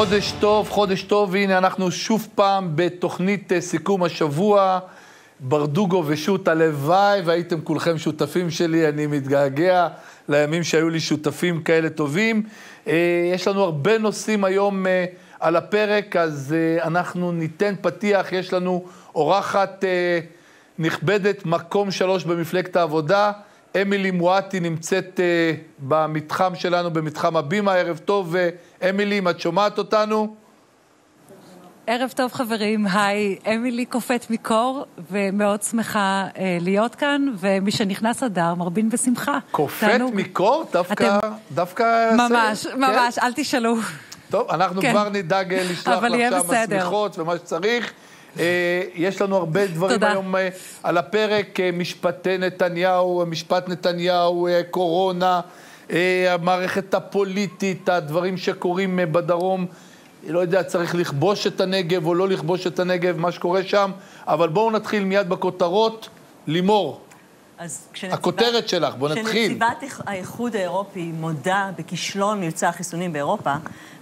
חודש טוב, חודש טוב, והנה אנחנו שוב פעם בתוכנית אה, סיכום השבוע. ברדוגו ושות', הלוואי והייתם כולכם שותפים שלי, אני מתגעגע לימים שהיו לי שותפים כאלה טובים. אה, יש לנו הרבה נושאים היום אה, על הפרק, אז אנחנו ניתן פתיח, יש לנו אורחת נכבדת, מקום שלוש במפלגת העבודה. אמילי מואטי נמצאת uh, במתחם שלנו, במתחם הבימה. ערב טוב, uh, אמילי, אם את שומעת אותנו. ערב טוב, חברים. היי, אמילי קופאת מקור, ומאוד שמחה uh, להיות כאן, ומי שנכנס אדר מרבין בשמחה. קופאת מקור? דווקא... אתם... דווקא... ממש, זה, ממש, כן? אל תשאלו. טוב, אנחנו כן. כבר נדאג לשלוח לך שם השמיכות ומה שצריך. אה, יש לנו הרבה דברים תודה. היום אה, על הפרק, אה, משפטי נתניהו, משפט נתניהו, קורונה, המערכת הפוליטית, הדברים שקורים בדרום. לא יודע, צריך לכבוש את הנגב או לא לכבוש את הנגב, מה שקורה שם, אבל בואו נתחיל מיד בכותרות. לימור, אז כשנציבת, הכותרת שלך, בוא נתחיל. כשנציבת האיחוד האירופי מודה בכישלון מבצע החיסונים באירופה,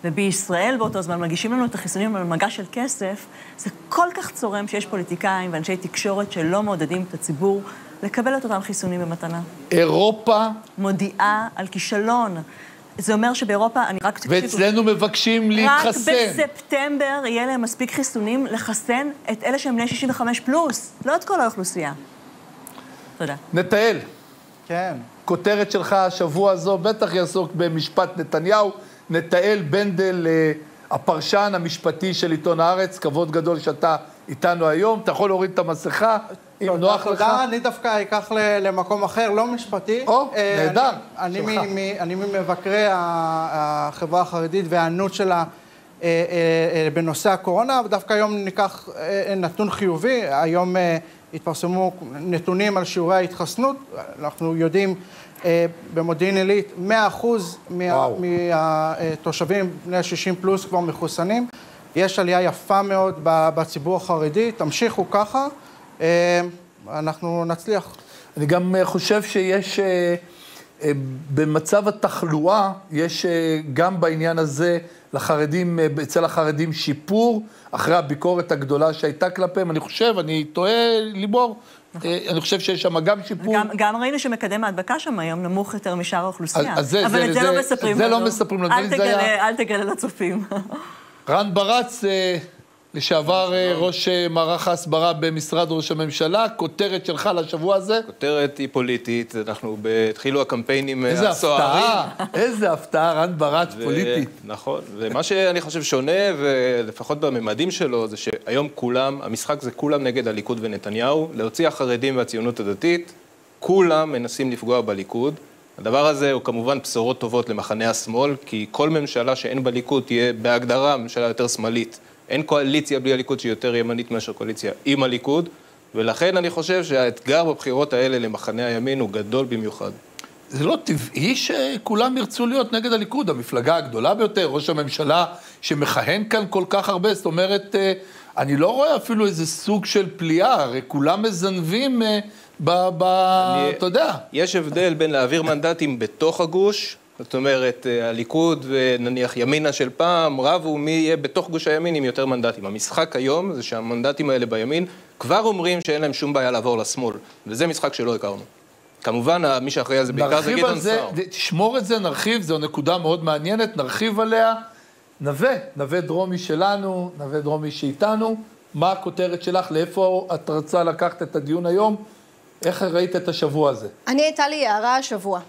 ובישראל באותו זמן מגישים לנו את החיסונים על מגע של כסף, זה כל כך צורם שיש פוליטיקאים ואנשי תקשורת שלא מעודדים את הציבור לקבל את אותם חיסונים במתנה. אירופה... מודיעה על כישלון. זה אומר שבאירופה, אני רק... ואצלנו מבקשים להתחסן. רק בספטמבר יהיה להם מספיק חיסונים לחסן את אלה שהם בני 65 פלוס, לא את כל האוכלוסייה. תודה. נתאל. כן. כותרת שלך השבוע הזו בטח יעסוק במשפט נתניהו. נתאל בנדל, אה, הפרשן המשפטי של עיתון הארץ, כבוד גדול שאתה איתנו היום. אתה יכול להוריד את המסכה, אם נוח לך. תודה, אני דווקא אקח למקום אחר, לא משפטי. או, אה, נהדר, שלך. אני ממבקרי החברה החרדית וההיענות שלה. אה, בנושא הקורונה, ודווקא היום ניקח נתון חיובי, היום התפרסמו נתונים על שיעורי ההתחסנות, אנחנו יודעים אה, במודיעין עילית 100% מהתושבים בני ה-60 פלוס כבר מחוסנים, יש עלייה יפה מאוד בציבור החרדי, תמשיכו ככה, אה, אנחנו נצליח. אני גם חושב שיש, אה, במצב התחלואה, יש גם בעניין הזה לחרדים, אצל החרדים שיפור. אחרי הביקורת הגדולה שהייתה כלפיהם, אני חושב, אני טועה, לימור, אה, אני חושב שיש שם גם שיפור. גם, גם ראינו שמקדם ההדבקה שם היום נמוך יותר משאר האוכלוסייה. אז זה, אבל זה, את זה, זה לא מספרים לנו. זה לא מספרים לנו. אל תגלה, אל תגלה לצופים. רן ברץ, אה, לשעבר אה, ראש אה, מערך ההסברה במשרד ראש הממשלה, כותרת שלך לשבוע הזה? כותרת היא פוליטית, אנחנו התחילו הקמפיינים הסוערים. איזה הפתעה, איזה הפתעה, רן ברץ פוליטי. נכון, ומה שאני חושב שונה, ולפחות בממדים שלו, זה שהיום כולם, המשחק זה כולם נגד הליכוד ונתניהו, להוציא החרדים והציונות הדתית, כולם מנסים לפגוע בליכוד. הדבר הזה הוא כמובן בשורות טובות למחנה השמאל, כי כל ממשלה שאין בליכוד תהיה בהגדרה ממשלה יותר שמאלית. אין קואליציה בלי הליכוד שהיא יותר ימנית מאשר קואליציה עם הליכוד, ולכן אני חושב שהאתגר בבחירות האלה למחנה הימין הוא גדול במיוחד. זה לא טבעי שכולם ירצו להיות נגד הליכוד, המפלגה הגדולה ביותר, ראש הממשלה שמכהן כאן כל כך הרבה, זאת אומרת, אה, אני לא רואה אפילו איזה סוג של פליאה, הרי כולם מזנבים אה, ב... ב אני, אתה יודע. יש הבדל בין להעביר מנדטים בתוך הגוש זאת אומרת, אה, הליכוד ונניח ימינה של פעם רבו מי יהיה בתוך גוש הימין עם יותר מנדטים. המשחק היום זה שהמנדטים האלה בימין כבר אומרים שאין להם שום בעיה לעבור לשמאל, וזה משחק שלא הכרנו. כמובן, מי שאחראי על זה בעיקר זה גדעון סער. תשמור את זה, נרחיב, זו נקודה מאוד מעניינת, נרחיב עליה. נווה, נווה דרומי שלנו, נווה דרומי שאיתנו. מה הכותרת שלך? לאיפה את רצה לקחת את הדיון היום? איך ראית את השבוע הזה? אני, הייתה לי הערה השבוע.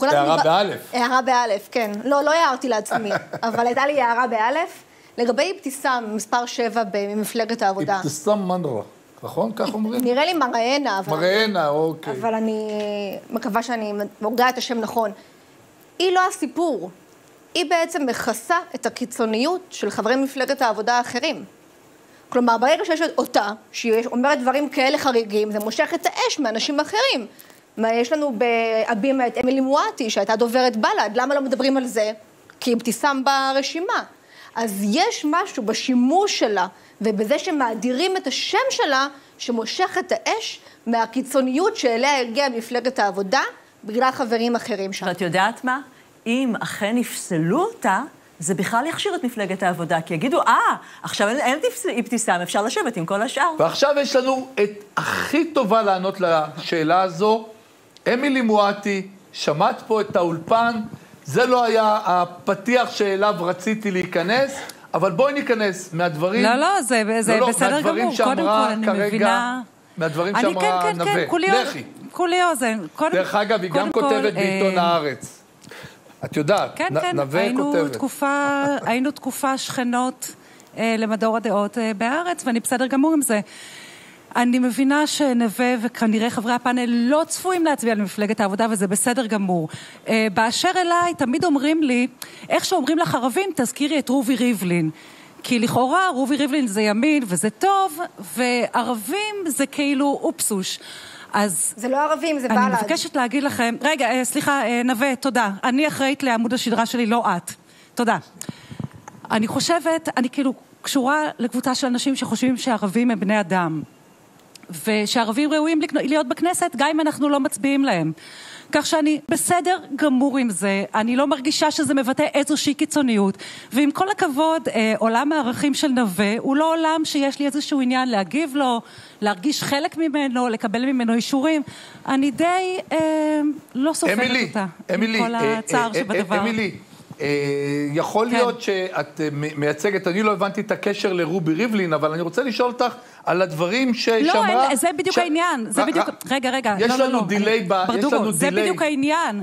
הערה באלף. הערה באלף, כן. לא, לא הערתי לעצמי, אבל הייתה לי הערה באלף. לגבי אבתיסאם, מספר שבע במפלגת העבודה. אבתיסאם מנרה, נכון? כך אומרים? נראה לי מראנה. אבל... מראנה, אוקיי. אבל אני מקווה שאני הורגה את השם נכון. היא לא הסיפור. היא בעצם מכסה את הקיצוניות של חברי מפלגת העבודה האחרים. כלומר, ברגע שיש אותה, שהיא אומרת דברים כאלה חריגים, זה מושך את האש מאנשים אחרים. מה יש לנו בהבימה את אמילי מואטי, שהייתה דוברת בל"ד, למה לא מדברים על זה? כי אבתיסאם ברשימה. אז יש משהו בשימוש שלה ובזה שמאדירים את השם שלה, שמושך את האש מהקיצוניות שאליה הגיעה מפלגת העבודה, בגלל חברים אחרים שם. ואת יודעת מה? אם אכן יפסלו אותה, זה בכלל יכשיר את מפלגת העבודה, כי יגידו, אה, עכשיו אין, אין אבתיסאם, אפשר לשבת עם כל השאר. ועכשיו יש לנו את הכי טובה לענות לשאלה הזו. אמילי מואטי, שמעת פה את האולפן, זה לא היה הפתיח שאליו רציתי להיכנס, אבל בואי ניכנס מהדברים... לא, לא, זה, זה לא, לא, בסדר גמור. קודם כל, אני כרגע, מבינה... מהדברים אני שאמרה כן, כן, נווה. כן, כולי לכי. כולי אוזן. קודם- דרך אגב, היא גם קודם כל, כותבת בעיתון אה, הארץ. את יודעת, כן, נ- כן, נווה היינו כותבת. תקופה, היינו תקופה שכנות אה, למדור הדעות אה, בהארץ, ואני בסדר גמור עם זה. אני מבינה שנווה וכנראה חברי הפאנל לא צפויים להצביע למפלגת העבודה, וזה בסדר גמור. אה, באשר אליי, תמיד אומרים לי, איך שאומרים לך ערבים, תזכירי את רובי ריבלין. כי לכאורה רובי ריבלין זה ימין וזה טוב, וערבים זה כאילו אופסוש. אז זה לא ערבים, זה אני בל"ד. מבקשת להגיד לכם, רגע, אה, סליחה, אה, נווה, תודה. אני אחראית לעמוד השדרה שלי, לא את. תודה. אני חושבת, אני כאילו קשורה לקבוצה של אנשים שחושבים שערבים הם בני אדם. ושערבים ראויים להיות בכנסת, גם אם אנחנו לא מצביעים להם. כך שאני בסדר גמור עם זה, אני לא מרגישה שזה מבטא איזושהי קיצוניות. ועם כל הכבוד, אה, עולם הערכים של נווה הוא לא עולם שיש לי איזשהו עניין להגיב לו, להרגיש חלק ממנו, לקבל ממנו אישורים. אני די אה, לא סופרת אמילי, אותה. אמילי, עם כל אה, הצער אה, שבדבר. אה, אמילי, אה, יכול כן. להיות שאת אה, מייצגת, אני לא הבנתי את הקשר לרובי ריבלין, אבל אני רוצה לשאול אותך על הדברים ש- לא, זה בדיוק ש- העניין, זה ר- בדיוק, ר- רגע, רגע, יש לא, לא, לנו לא, דיליי ב- יש ברדוגו, לנו זה דיליי. בדיוק העניין.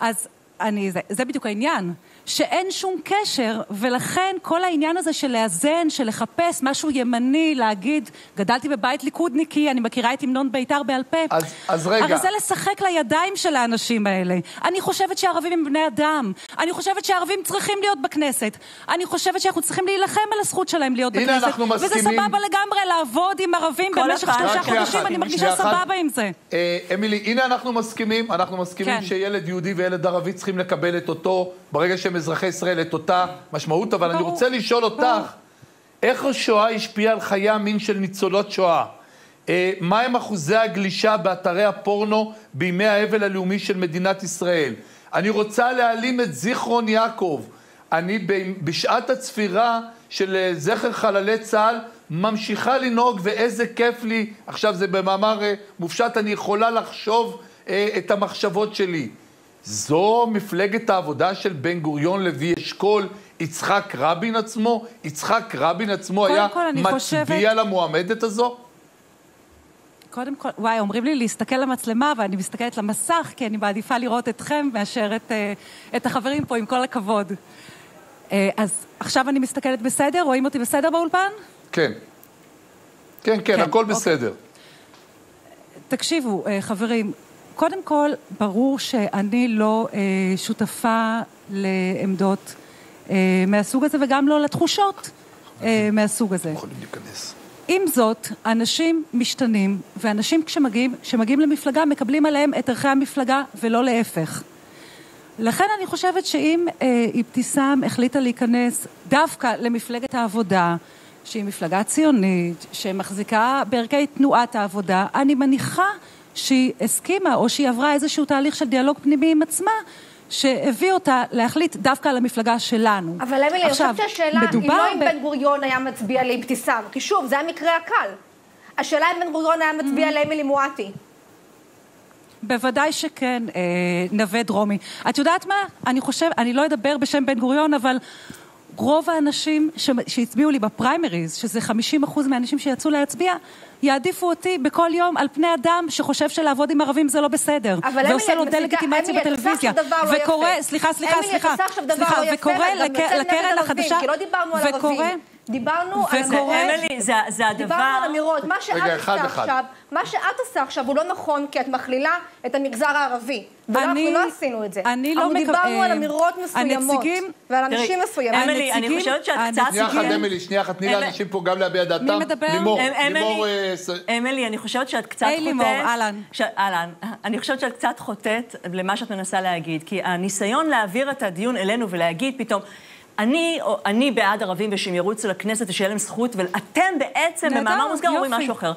אז אני, זה, זה בדיוק העניין, שאין שום קשר, ולכן כל העניין הזה של לאזן, של לחפש משהו ימני, להגיד, גדלתי בבית ליכודניקי, אני מכירה את המנון בית"ר בעל פה. אז- אז רגע. הרי זה לשחק לידיים של האנשים האלה. אני חושבת שערבים הם בני אדם. אני חושבת שערבים צריכים להיות בכנסת. אני חושבת שאנחנו צריכים להילחם על הזכות שלהם להיות הנה, בכנסת. אנחנו וזה מסכימים. סבבה לגמרי לעבוד עם ערבים במשך הפעם. שלושה חודשים, אני מרגישה אחת. סבבה עם זה. אה, אמילי, הנה אנחנו מסכימים, אנחנו מסכימים כן. שילד יהודי וילד ערבי צריכים לקבל את אותו, ברגע שהם אזרחי ישראל, את אותה משמעות, אבל אני ברור. רוצה לשאול אותך, ברור. איך השואה השפיעה על חיי המין של ניצולות שואה? אה, מהם אחוזי הגלישה באתרי הפורנו בימי האבל הלאומי של מדינת ישראל? אני רוצה להעלים את זיכרון יעקב. אני ב- בשעת הצפירה של אה, זכר חללי צה"ל ממשיכה לנהוג, ואיזה כיף לי, עכשיו זה במאמר אה, מופשט, אני יכולה לחשוב אה, את המחשבות שלי. זו מפלגת העבודה של בן גוריון, לוי אשכול, יצחק רבין עצמו? יצחק רבין עצמו היה כל, מצביע חושבת- למועמדת הזו? קודם כל, וואי, אומרים לי להסתכל למצלמה, ואני מסתכלת למסך, כי אני מעדיפה לראות אתכם מאשר את, אה, את החברים פה, עם כל הכבוד. אה, אז עכשיו אני מסתכלת בסדר? רואים אותי בסדר באולפן? כן. כן, כן, כן, הכל אוקיי. בסדר. תקשיבו, אה, חברים, קודם כל, ברור שאני לא אה, שותפה לעמדות אה, מהסוג הזה, וגם לא לתחושות אה, מהסוג הזה. יכולים להיכנס. עם זאת, אנשים משתנים, ואנשים כשמגיעים, כשמגיעים למפלגה מקבלים עליהם את ערכי המפלגה ולא להפך. לכן אני חושבת שאם אה, אבתיסאם החליטה להיכנס דווקא למפלגת העבודה, שהיא מפלגה ציונית, שמחזיקה בערכי תנועת העבודה, אני מניחה שהיא הסכימה או שהיא עברה איזשהו תהליך של דיאלוג פנימי עם עצמה, שהביא אותה להחליט דווקא על המפלגה שלנו. אבל אמילי, אני חושבת שהשאלה היא לא אם ב- בן גוריון היה מצביע לאבתיסאם, כי שוב, זה המקרה הקל. השאלה אם בן גוריון היה מצביע Mm-hmm. לאמילי מואטי. בוודאי שכן, אה, נווה דרומי. את יודעת מה? אני חושב, אני לא אדבר בשם בן גוריון, אבל רוב האנשים ש- שהצביעו לי בפריימריז, שזה 50 אחוז מהאנשים שיצאו להצביע, יעדיפו אותי בכל יום על פני אדם שחושב שלעבוד עם ערבים זה לא בסדר. אבל אמילי, ועושה לו דה-לגיטימציה בטלוויזיה. לא וקורא. סליחה, סליחה, אמילי, סליחה. סליחה, לא וקורא לקרן החדשה, כי לא דיברנו על ערבים. דיברנו על... וקורא- אמילי, זה, זה הדבר... דיברנו על אמירות. מה שאת רגע, אחד, עושה אחד. עכשיו, מה שאת עושה עכשיו הוא לא נכון, כי את מכלילה את המגזר הערבי. ולא, אני- אנחנו לא עשינו את זה. אני לא אנחנו מקו- דיברנו על אה, אמירות מסוימות. הנציגים- ועל אנשים מסוימים. אמילי, אני חושבת שאת קצת... שנייה אחת. אמילי, שנייה אחת, תני לאנשים פה גם להביע דעתם. מדבר? לימור, אמילי- לימור, אמילי, אני חושבת שאת קצת היי, חוטאת... לימור, אהלן. אהלן. אני חושבת שאת קצת חוטאת למה שאת מנסה להגיד, כי הניסיון להעביר את הדיון אלינו ולהגיד פתאום... אני, או, אני בעד ערבים ושהם ירוצו לכנסת ושיהיה להם זכות, ואתם בעצם נהדר, במאמר מוסגר אומרים. משהו אחר.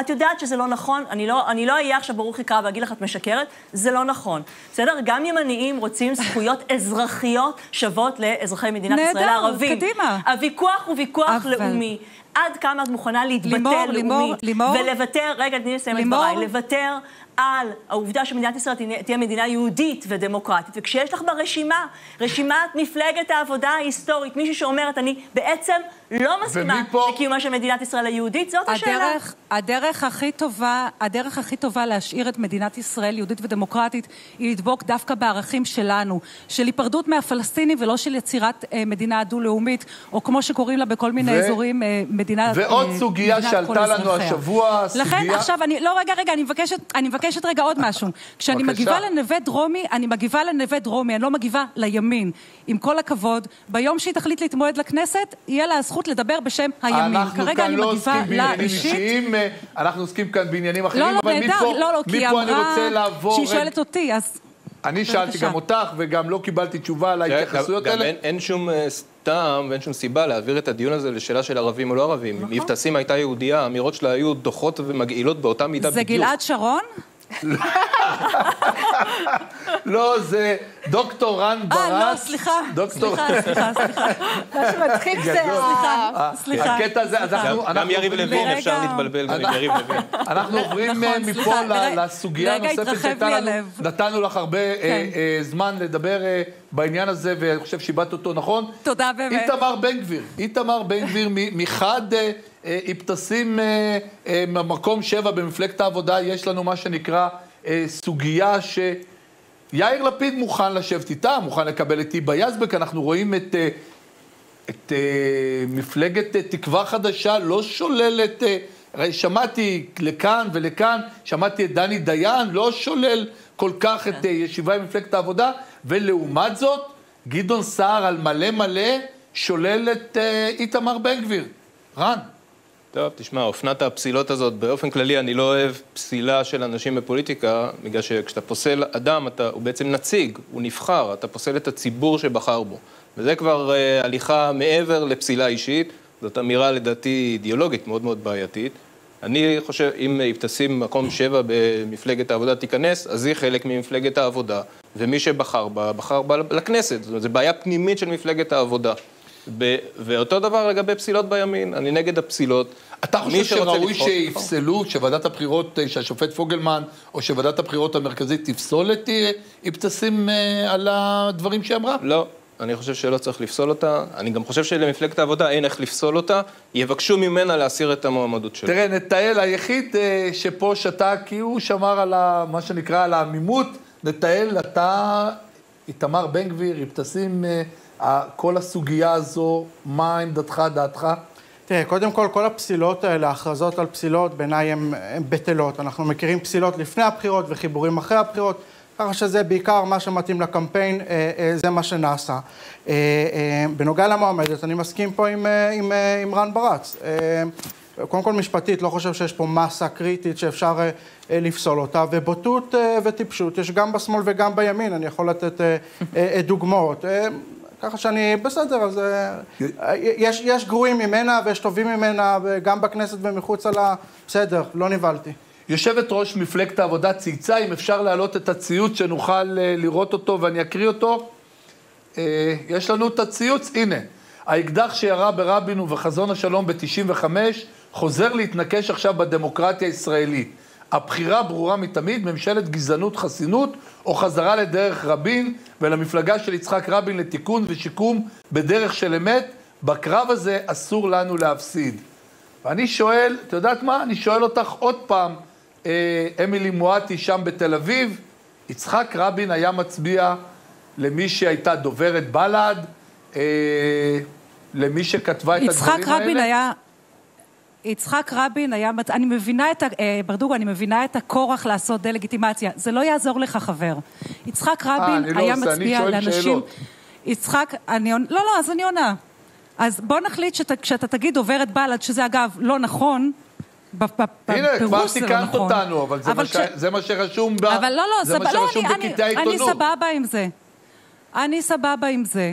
את יודעת שזה לא נכון, אני לא, אני לא אהיה עכשיו ברוך יקרא ואגיד לך את משקרת, זה לא נכון. בסדר? גם ימניים רוצים זכויות אזרחיות שוות לאזרחי מדינת נהדר, ישראל הערבים. קדימה. הוויכוח הוא ויכוח אבל- לאומי. עד כמה את מוכנה להתבטא לימור, לאומית, לימור, לימור. ולוותר, רגע, תני לי לסיים את. דבריי, לוותר על העובדה שמדינת ישראל תהיה- תהיה מדינה יהודית ודמוקרטית, וכשיש לך ברשימה, רשימת מפלגת העבודה ההיסטורית, מישהי שאומרת, אני בעצם לא מסכימה ומפה- לקיומה של מדינת ישראל היהודית, זאת השאלה. הדרך, הדרך הכי טובה, הדרך הכי טובה להשאיר את מדינת ישראל יהודית ודמוקרטית היא לדבוק דווקא בערכים שלנו, של היפרדות מהפלסטינים ולא של יצירת אה, מדינה דו-לאומית, או כמו שקוראים לה בכל מיני ו- אזורים, אה, מדינה... ועוד אה, סוגיה מדינת שעלתה כל לנו אזרחיה. השבוע, לכן סוגיה- עכשיו אני, לא רגע רגע, אני מבקשת, אני מבקשת רגע עוד משהו. כשאני בבקשה. מגיבה לנווה דרומי, אני מגיבה לנווה דרומי, אני לא מגיבה לימין. עם כל הכבוד, ביום שהיא תחליט להתמודד לכנסת, יהיה לה הזכות לדבר בשם הימין. כרגע אני לא מגיבה לה אישית. אה, אנחנו עוסקים כאן בעניינים אחרים, לא, לא, אבל נהדר, מפה, לא, לא, מפה אני רוצה לעבור... שהיא שואלת אותי, אז... אני שאלתי. גם אותך, וגם לא קיבלתי תשובה על ההתייחסויות גם, גם האלה. אין, שום אה, טעם ואין שום סיבה להעביר את הדיון הזה לשאלה של ערבים או לא ערבים. נכון. אם יפתסים הייתה יהודייה, האמירות שלה היו דוחות ומגעילות באותה מידה זה בדיוק. גלעד שרון? לא, זה דוקטור רן ברץ. אה, לא, סליחה. דוקטור... סליחה, סליחה, סליחה. מה שמצחיק זה... גדול. ה- סליחה, סליחה. הקטע הזה, אז אנחנו... גם אנחנו יריב עוברים- לוין, אפשר להתבלבל גם עם יריב לוין. אנחנו עוברים נכון, אה, מפה סליחה, לסוגיה הנוספת שהייתה לנו. נתנו לך הרבה אה, כן. אה, זמן לדבר אה, בעניין הזה, ואני חושב שאיבדת אותו נכון. תודה באמת. איתמר בן גביר, איתמר בן גביר מחד אה, אה, אה, אה, ממקום שבע במפלגת העבודה, יש לנו מה שנקרא סוגיה ש... יאיר לפיד מוכן לשבת איתה, מוכן לקבל את היבה יזבק, אנחנו רואים את, את מפלגת תקווה חדשה לא שוללת, שמעתי לכאן ולכאן, שמעתי את דני דיין, לא שולל כל כך את אה, ישיבה עם מפלגת העבודה, ולעומת זאת, גדעון סער על מלא מלא שולל את איתמר בן גביר. רן. טוב, תשמע, אופנת הפסילות הזאת, באופן כללי אני לא אוהב פסילה של אנשים בפוליטיקה, בגלל שכשאתה פוסל אדם, אתה, הוא בעצם נציג, הוא נבחר, אתה פוסל את הציבור שבחר בו. וזה כבר אה, הליכה מעבר לפסילה אישית, זאת אמירה לדעתי אידיאולוגית מאוד מאוד בעייתית. אני חושב, אם תשים מקום שבע במפלגת העבודה תיכנס, אז היא חלק ממפלגת העבודה, ומי שבחר בה, בחר בה לכנסת. זאת אומרת, זו בעיה פנימית של מפלגת העבודה. ואותו דבר לגבי פסילות בימין, אני נגד הפסילות. אתה חושב שראוי שיפסלו, שוועדת הבחירות, אה, שהשופט פוגלמן, או שוועדת הבחירות המרכזית תפסול את אה, איפטסים אה, על הדברים שהיא אמרה? לא, אני חושב שלא צריך לפסול אותה. אני גם חושב שלמפלגת העבודה אין איך לפסול אותה. יבקשו ממנה להסיר את המועמדות שלה. תראה, נתנאל היחיד אה, שפה שתק, כי הוא שמר על ה, מה שנקרא, על העמימות. נתנאל, אתה, איתמר בן גביר, אה, ה- כל הסוגיה הזו, מה עמדתך, דעתך? תראה, קודם כל, כל הפסילות האלה, ההכרזות על פסילות, בעיניי הן בטלות. אנחנו מכירים פסילות לפני הבחירות וחיבורים אחרי הבחירות, ככה שזה בעיקר מה שמתאים לקמפיין, אה, אה, זה מה שנעשה. אה, בנוגע למועמדת, אני מסכים פה עם, עם, עם רן ברץ. קודם כל משפטית, לא חושב שיש פה מסה קריטית שאפשר לפסול אותה, ובוטות וטיפשות יש גם בשמאל וגם בימין, אני יכול לתת דוגמאות. אה, ככה שאני, בסדר, אז אה, יש, יש גרועים ממנה ויש טובים ממנה, גם בכנסת ומחוצה לה, בסדר, לא נבהלתי. יושבת ראש מפלגת העבודה צייצה, אם אפשר להעלות את הציוץ שנוכל אה, לראות אותו ואני אקריא אותו. אה, יש לנו את הציוץ, הנה. האקדח שירה ברבין ובחזון השלום ב-95 חוזר להתנקש עכשיו בדמוקרטיה הישראלית. הבחירה ברורה מתמיד, ממשלת גזענות חסינות או חזרה לדרך רבין ולמפלגה של יצחק רבין לתיקון ושיקום בדרך של אמת. בקרב הזה אסור לנו להפסיד. ואני שואל, את יודעת מה? אני שואל אותך עוד פעם, אה, אמילי מואטי שם בתל אביב, יצחק רבין היה מצביע למי שהייתה דוברת בל"ד, אה, למי שכתבה את יצחק הדברים האלה. רבין היה... יצחק רבין היה, אני מבינה את, ה- אה, ברדוגו, אני מבינה את הכורח לעשות דה-לגיטימציה. זה לא יעזור לך, חבר. יצחק רבין אני לא היה עושה, אני מצביע שואל לאנשים... שאלות. יצחק, אני עונה, לא, לא, אז אני עונה. אז בוא נחליט שת, כשאתה תגיד דוברת בל"ד, שזה אגב לא נכון, הנה, כבר לא תיקנת נכון. אותנו, אבל זה, מה, כש- ש... זה מה שרשום ב... אבל לא, לא, סבבה, מה לא, אני, אני, אני. סבבה עם זה. אני סבבה עם זה.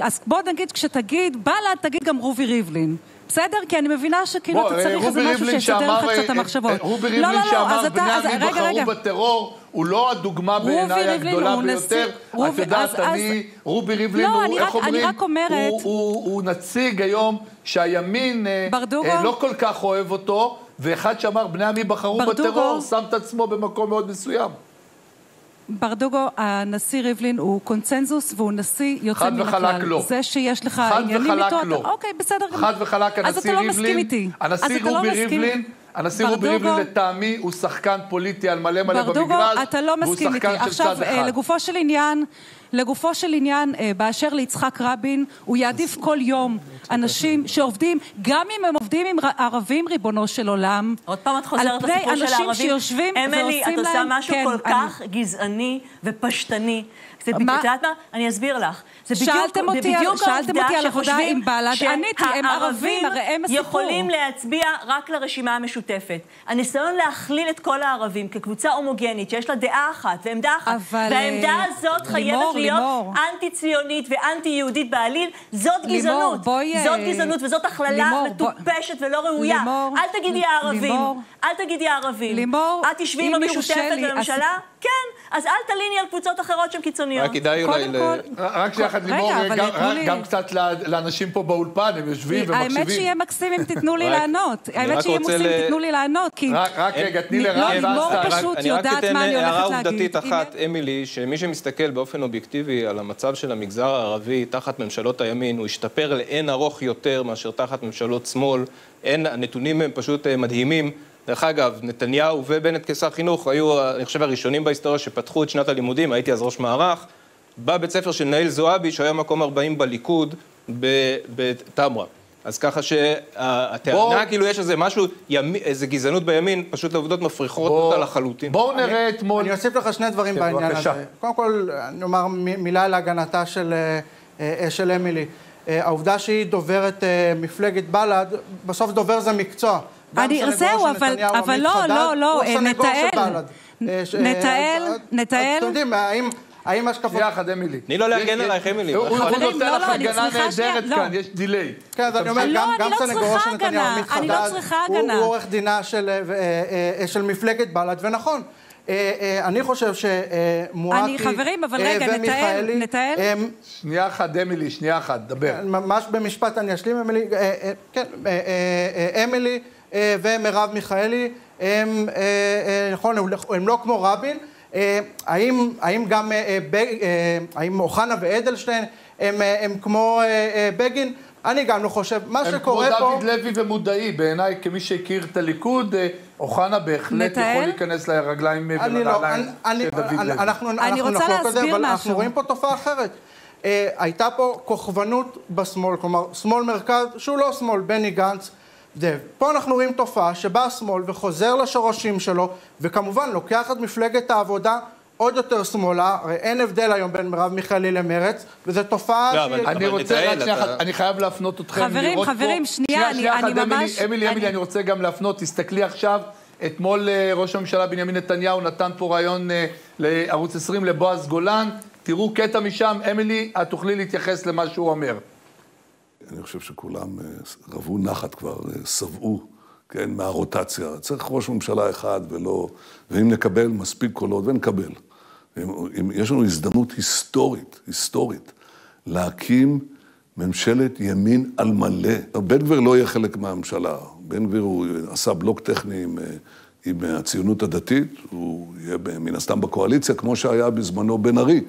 אז בוא נגיד, כשתגיד בל"ד, תגיד גם רובי ריבלין. בסדר? כי אני מבינה שכאילו אתה צריך איזה משהו שיסדר לך קצת את אה, המחשבות. אה, רובי לא, ריבלין לא, לא, שאמר, בני עמי. בחרו בטרור, הוא לא הדוגמה בעיניי הגדולה ביותר. את יודעת, אני, רובי ריבלין הוא, איך אומרים? הוא- נציג היום שהימין אה, לא כל כך אוהב אותו, ואחד שאמר, בני עמי בחרו? בטרור, שם את עצמו במקום מאוד מסוים. ברדוגו, הנשיא ריבלין הוא קונצנזוס והוא נשיא יוצא חד מן וחלק הכלל. לא. זה שיש לך חד עניינים וחלק איתו, לא. אתה, אוקיי, בסדר. חד וחלק אז הנשיא אתה לא ריבלין, מסכים איתי. אז הנשיא אתה לא רובי מסכים ריבלין, איתי. הנשיא רובי ברדוגו- ריבלין לטעמי הוא שחקן פוליטי על מלא מלא ברדוגו, במגרש, אתה לא והוא מסכים איתי. עכשיו, צד אה. לגופו של עניין, לגופו של עניין, אה, באשר ליצחק רבין, הוא יעדיף כל יום אנשים שעובדים, גם אם הם עובדים עם ערבים, ריבונו של עולם, עוד פעם את על חוזרת פני לסיפור של אנשים הערבים. שיושבים אמילי, ועושים את עושה להם- משהו כן, כל אני- כך גזעני ופשטני. את יודעת מה? אני אסביר לך. זה בדיוק, שאלתם אותי בדיוק שאלתם אותי על עבודה עם בל"ד. עניתי, הם ערבים, הרי הם הסיפור. יכולים להצביע רק לרשימה המשותפת. הניסיון להכליל את כל הערבים כקבוצה הומוגנית שיש לה דעה אחת ועמדה אחת, אבל, והעמדה אה, הזאת חייבת לימור, להיות לימור. אנטי-ציונית ואנטי-יהודית בעליל, זאת לימור, גזענות. בואי, זאת אה, גזענות וזאת הכללה לימור, בוא- מטופשת ולא ראויה. לימור, אל תגידי הערבים. לימור, אל תגידי הערבים. לימור, את תשבי עם המשותפת בממשלה? כן. אז אל תליני על קבוצות אחרות שהן קיצוניות. רק כדאי אולי... קודם ל- כל, רק שנייה אחת, רגע, לימור, אבל גם- תנו לי- גם קצת לאנשים פה באולפן, הם יושבים האמת ומקשיבים. שיהיה מקסים אם תיתנו לי רק- לענות. אני האמת רק שיהיה מקסים אם תיתנו לי לענות, כי... רק רק רגע, תני לא, לרב לימור. פשוט רק- אני רק יודעת אתן מה אני הולכת הערה להגיד. עובדתית אם- אחת, אמילי, שמי שמסתכל באופן אובייקטיבי על המצב של המגזר הערבי תחת ממשלות הימין, הוא השתפר לאין ארוך יותר מאשר תחת ממשלות שמאל. אין, הנתונים הם פשוט אה, מדהימים. דרך אגב, נתניהו ובנט כשר חינוך היו, אני חושב, הראשונים בהיסטוריה שפתחו את שנת הלימודים, הייתי אז ראש מערך, בבית ספר של נאיל זועבי, שהיה מקום 40 בליכוד, ב- בתמרה. אז ככה שהטענה, בוא- כאילו יש איזה משהו, ימי- איזה גזענות בימין, פשוט העובדות מפריכות בוא- אותה לחלוטין. בואו נראה אתמול... אני אוסיף לך שני דברים כן, בעניין בבקשה. הזה. קודם כל, אני אומר מ- מילה להגנתה של, אה, אה, של אמילי. אה, העובדה שהיא דוברת מפלגת בל"ד, בסוף דובר זה מקצוע. אני- זהו, אבל- אבל לא, חדד, לא, לא, נתאל. בל"ד. אה, ש- אה, נתאל, נתאל. אתם יודעים, האם- האם השקפות... שנייה אחת, אמילי. תני לו להגן עלייך, אמילי. הוא נותן לא, לך לא, הגנה נהדרת לא. כאן, יש דיליי. כן, אז אני אומר, גם, סנגורו של נתניהו, הגנה, עמית אני חדד, צריכה הוא- עורך דינה של, אה, אה, אה, מפלגת בל"ד, ונכון. אני חושב שמואטי אני- חברים, אבל רגע, נתאל. הם- שנייה אחת, אמילי, שנייה אחת, דבר. ממש במשפט אני אשלים, אמילי, כן, אמילי ומרב מיכאלי, הם, נכון, הם לא- כמו רבין, האם, האם גם, אה, אה, אה, האם אוחנה ואדלשטיין הם, אה, הם כמו אה, אה, בגין? אני גם לא חושב, מה הם כמו שקורה פה... דוד לוי ומודעי, בעיניי, כמי שהכיר את הליכוד, אה, אוחנה בהחלט נתאל? יכול להיכנס לרגליים אה, אני לא, ולנעליים אני, של דוד אה, אני, לוי. אנחנו, אני אנחנו רוצה נחלוק על זה, אבל אנחנו. רואים פה תופעה אחרת. אה, הייתה פה כוכבנות בשמאל, כלומר, שמאל מרכז, שהוא לא שמאל, בני גנץ, זה. פה אנחנו רואים תופעה שבא השמאל וחוזר לשורשים שלו, וכמובן לוקח את מפלגת העבודה עוד יותר שמאלה, הרי אין הבדל היום בין מרב מיכאלי למרץ, וזו תופעה לא, שהיא- אבל- אני רוצה נתאל, רק שנייה אתה- אחת, אני חייב להפנות אתכם חברים, לראות פה... חברים, שנייה, אני- אחת, אני אמילי, ממש- אמילי, אני- אמילי, אני רוצה גם להפנות, תסתכלי עכשיו, אתמול אה, ראש הממשלה בנימין נתניהו נתן פה ראיון אה, לערוץ 20 לבועז גולן, תראו קטע משם, אמילי, את תוכלי להתייחס למה שהוא אומר. אני חושב שכולם אה, רבו נחת כבר, אה, שבעו, כן, מהרוטציה. צריך ראש ממשלה אחד ולא... ואם נקבל מספיק קולות, ונקבל. אם, אם, יש לנו הזדמנות היסטורית, היסטורית, להקים ממשלת ימין על מלא. בן גביר לא יהיה חלק מהממשלה. בן גביר הוא עשה בלוק טכני עם, אה, עם הציונות הדתית, הוא יהיה מן הסתם בקואליציה, כמו שהיה בזמנו בן ארי.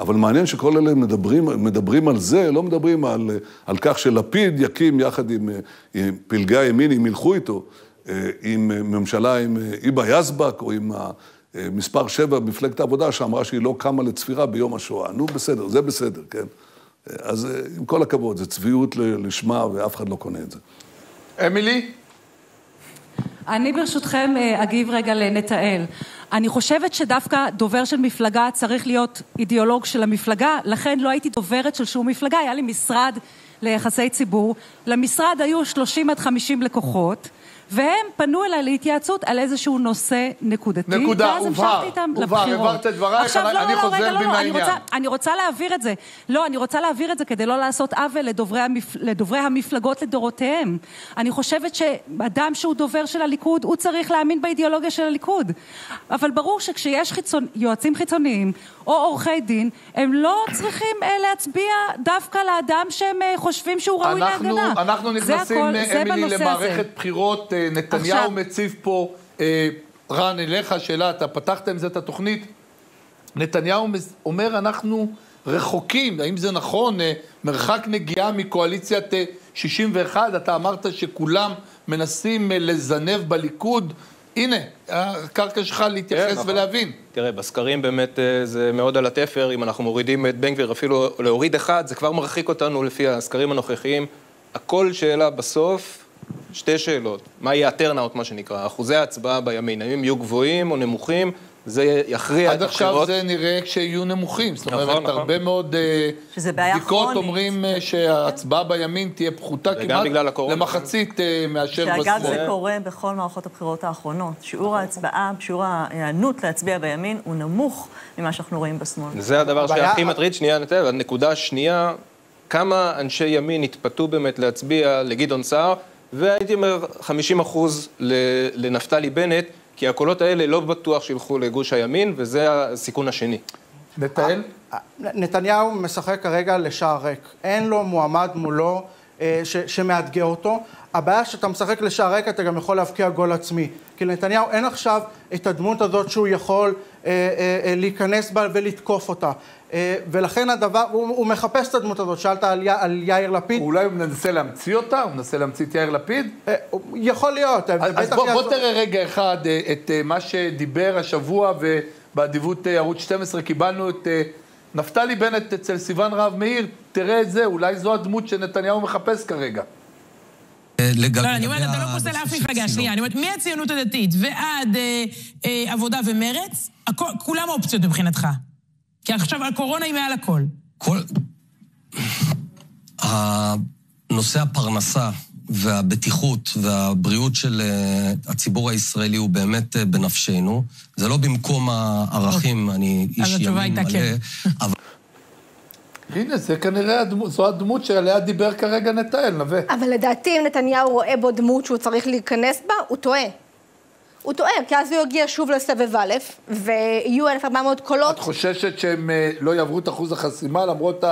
אבל מעניין שכל אלה מדברים, מדברים על זה, לא מדברים על, על כך שלפיד יקים יחד עם, עם פלגי הימין, אם ילכו איתו, אה, עם ממשלה עם היבה יזבק או עם מספר שבע במפלגת העבודה, שאמרה שהיא לא קמה לצפירה ביום השואה. נו, בסדר, זה בסדר, כן? אז אה, עם כל הכבוד, זה צביעות לשמה ואף אחד לא קונה את זה. אמילי? אני ברשותכם אה, אגיב רגע לנתאל. אני חושבת שדווקא דובר של מפלגה צריך להיות אידיאולוג של המפלגה, לכן לא הייתי דוברת של שום מפלגה, היה לי משרד ליחסי ציבור. למשרד היו 30 עד 50 לקוחות, והם פנו אליי להתייעצות על איזשהו נושא נקודתי. נקודה, ואז הובהר, המשכתי איתם הובהר, לבחירות. הבהרת את דברייך, עכשיו, אני- לא, אני לא, חוזר רגע, לא, בי לא, אני מהעניין. רוצה, אני רוצה להעביר את זה. לא, אני רוצה להעביר את זה כדי לא לעשות עוול לדוברי, המפ... לדוברי המפלגות לדורותיהם. אני חושבת שאדם שהוא דובר של הליכוד, הוא צריך להאמין באידיאולוגיה של הליכוד. אבל ברור שכשיש חיצונ... יועצים חיצוניים או עורכי דין, הם לא צריכים אה, להצביע דווקא לאדם שהם אה, חושבים שהוא ראוי אנחנו, להגנה. אנחנו נכנסים, זה אמילי, למערכת הזה. בחירות. אה, נתניהו עכשיו- מציב פה, אה, רן, אליך שאלה, אתה פתחת עם זה את התוכנית. נתניהו אומר, אנחנו רחוקים, האם זה נכון? אה, מרחק נגיעה מקואליציית אה, 61, אתה אמרת שכולם מנסים אה, לזנב בליכוד. הנה, הקרקע שלך להתייחס נכון. ולהבין. תראה, בסקרים באמת אה, זה מאוד על התפר, אם אנחנו מורידים את בן גביר אפילו להוריד אחד, זה כבר מרחיק אותנו לפי הסקרים הנוכחיים. הכל שאלה בסוף, שתי שאלות, מה יהיה הטרנאוט, מה שנקרא, אחוזי ההצבעה בימין, האם יהיו גבוהים או נמוכים, זה יכריע עד את עכשיו הבחירות. זה נראה שיהיו נמוכים. זאת נכון, אומרת, נכון. הרבה מאוד אה, בדיקות. אומרים אה, שההצבעה בימין תהיה פחותה כמעט. למחצית אה, מאשר שאגב, בשמאל. זה קורה בכל מערכות הבחירות האחרונות. שיעור ההצבעה, שיעור ההיענות להצביע בימין הוא נמוך ממה שאנחנו רואים בשמאל. זה הדבר שהכי מטריד, שנייה נתן, הנקודה השנייה, כמה אנשי ימין התפתו באמת להצביע לגדעון סער, והייתי אומר 50 אחוז לנפתלי בנט, כי הקולות האלה לא בטוח שילכו לגוש הימין, וזה הסיכון השני. נתנאל? נתניהו משחק כרגע לשער ריק. אין לו מועמד מולו אה, ש, שמאתגר אותו. הבעיה שאתה משחק לשער ריק, אתה גם יכול להבקיע גול עצמי. כי לנתניהו אין עכשיו את הדמות הזאת שהוא יכול אה, אה, אה, להיכנס בה ולתקוף אותה. אה, ולכן הדבר, הוא, הוא מחפש את הדמות הזאת. שאלת על, י, על יאיר לפיד? אולי הוא מנסה להמציא אותה? הוא מנסה להמציא את יאיר לפיד? אה, יכול להיות. אז ובטח אז בוא, בוא תראה רגע אחד אה, את אה, מה שדיבר השבוע ובאדיבות אה, ערוץ 12 קיבלנו את אה, נפתלי בנט אצל סיון רהב מאיר, תראה את זה, אולי זו הדמות שנתניהו מחפש כרגע. לא, אני אומרת, אתה לא פוסל אף מפלגה, שנייה, אני אומרת, מהציונות הדתית ועד אה, אה, עבודה ומרץ, כולם אופציות מבחינתך. כי עכשיו הקורונה היא מעל הכל. כל... הנושא הפרנסה והבטיחות והבריאות של אה, הציבור הישראלי הוא באמת אה, בנפשנו. זה לא במקום הערכים, אני איש התשובה ימין הייתה מלא, כן. אבל הנה, זה כנראה הדמות, זו הדמות שעליה דיבר כרגע נתנאל, נווה. אבל לדעתי, אם נתניהו רואה בו דמות שהוא צריך להיכנס בה, הוא טועה. הוא טועה, כי אז הוא יגיע שוב לסבב א', ויהיו 1,400 קולות. את חוששת שהם אה, לא יעברו את אחוז החסימה למרות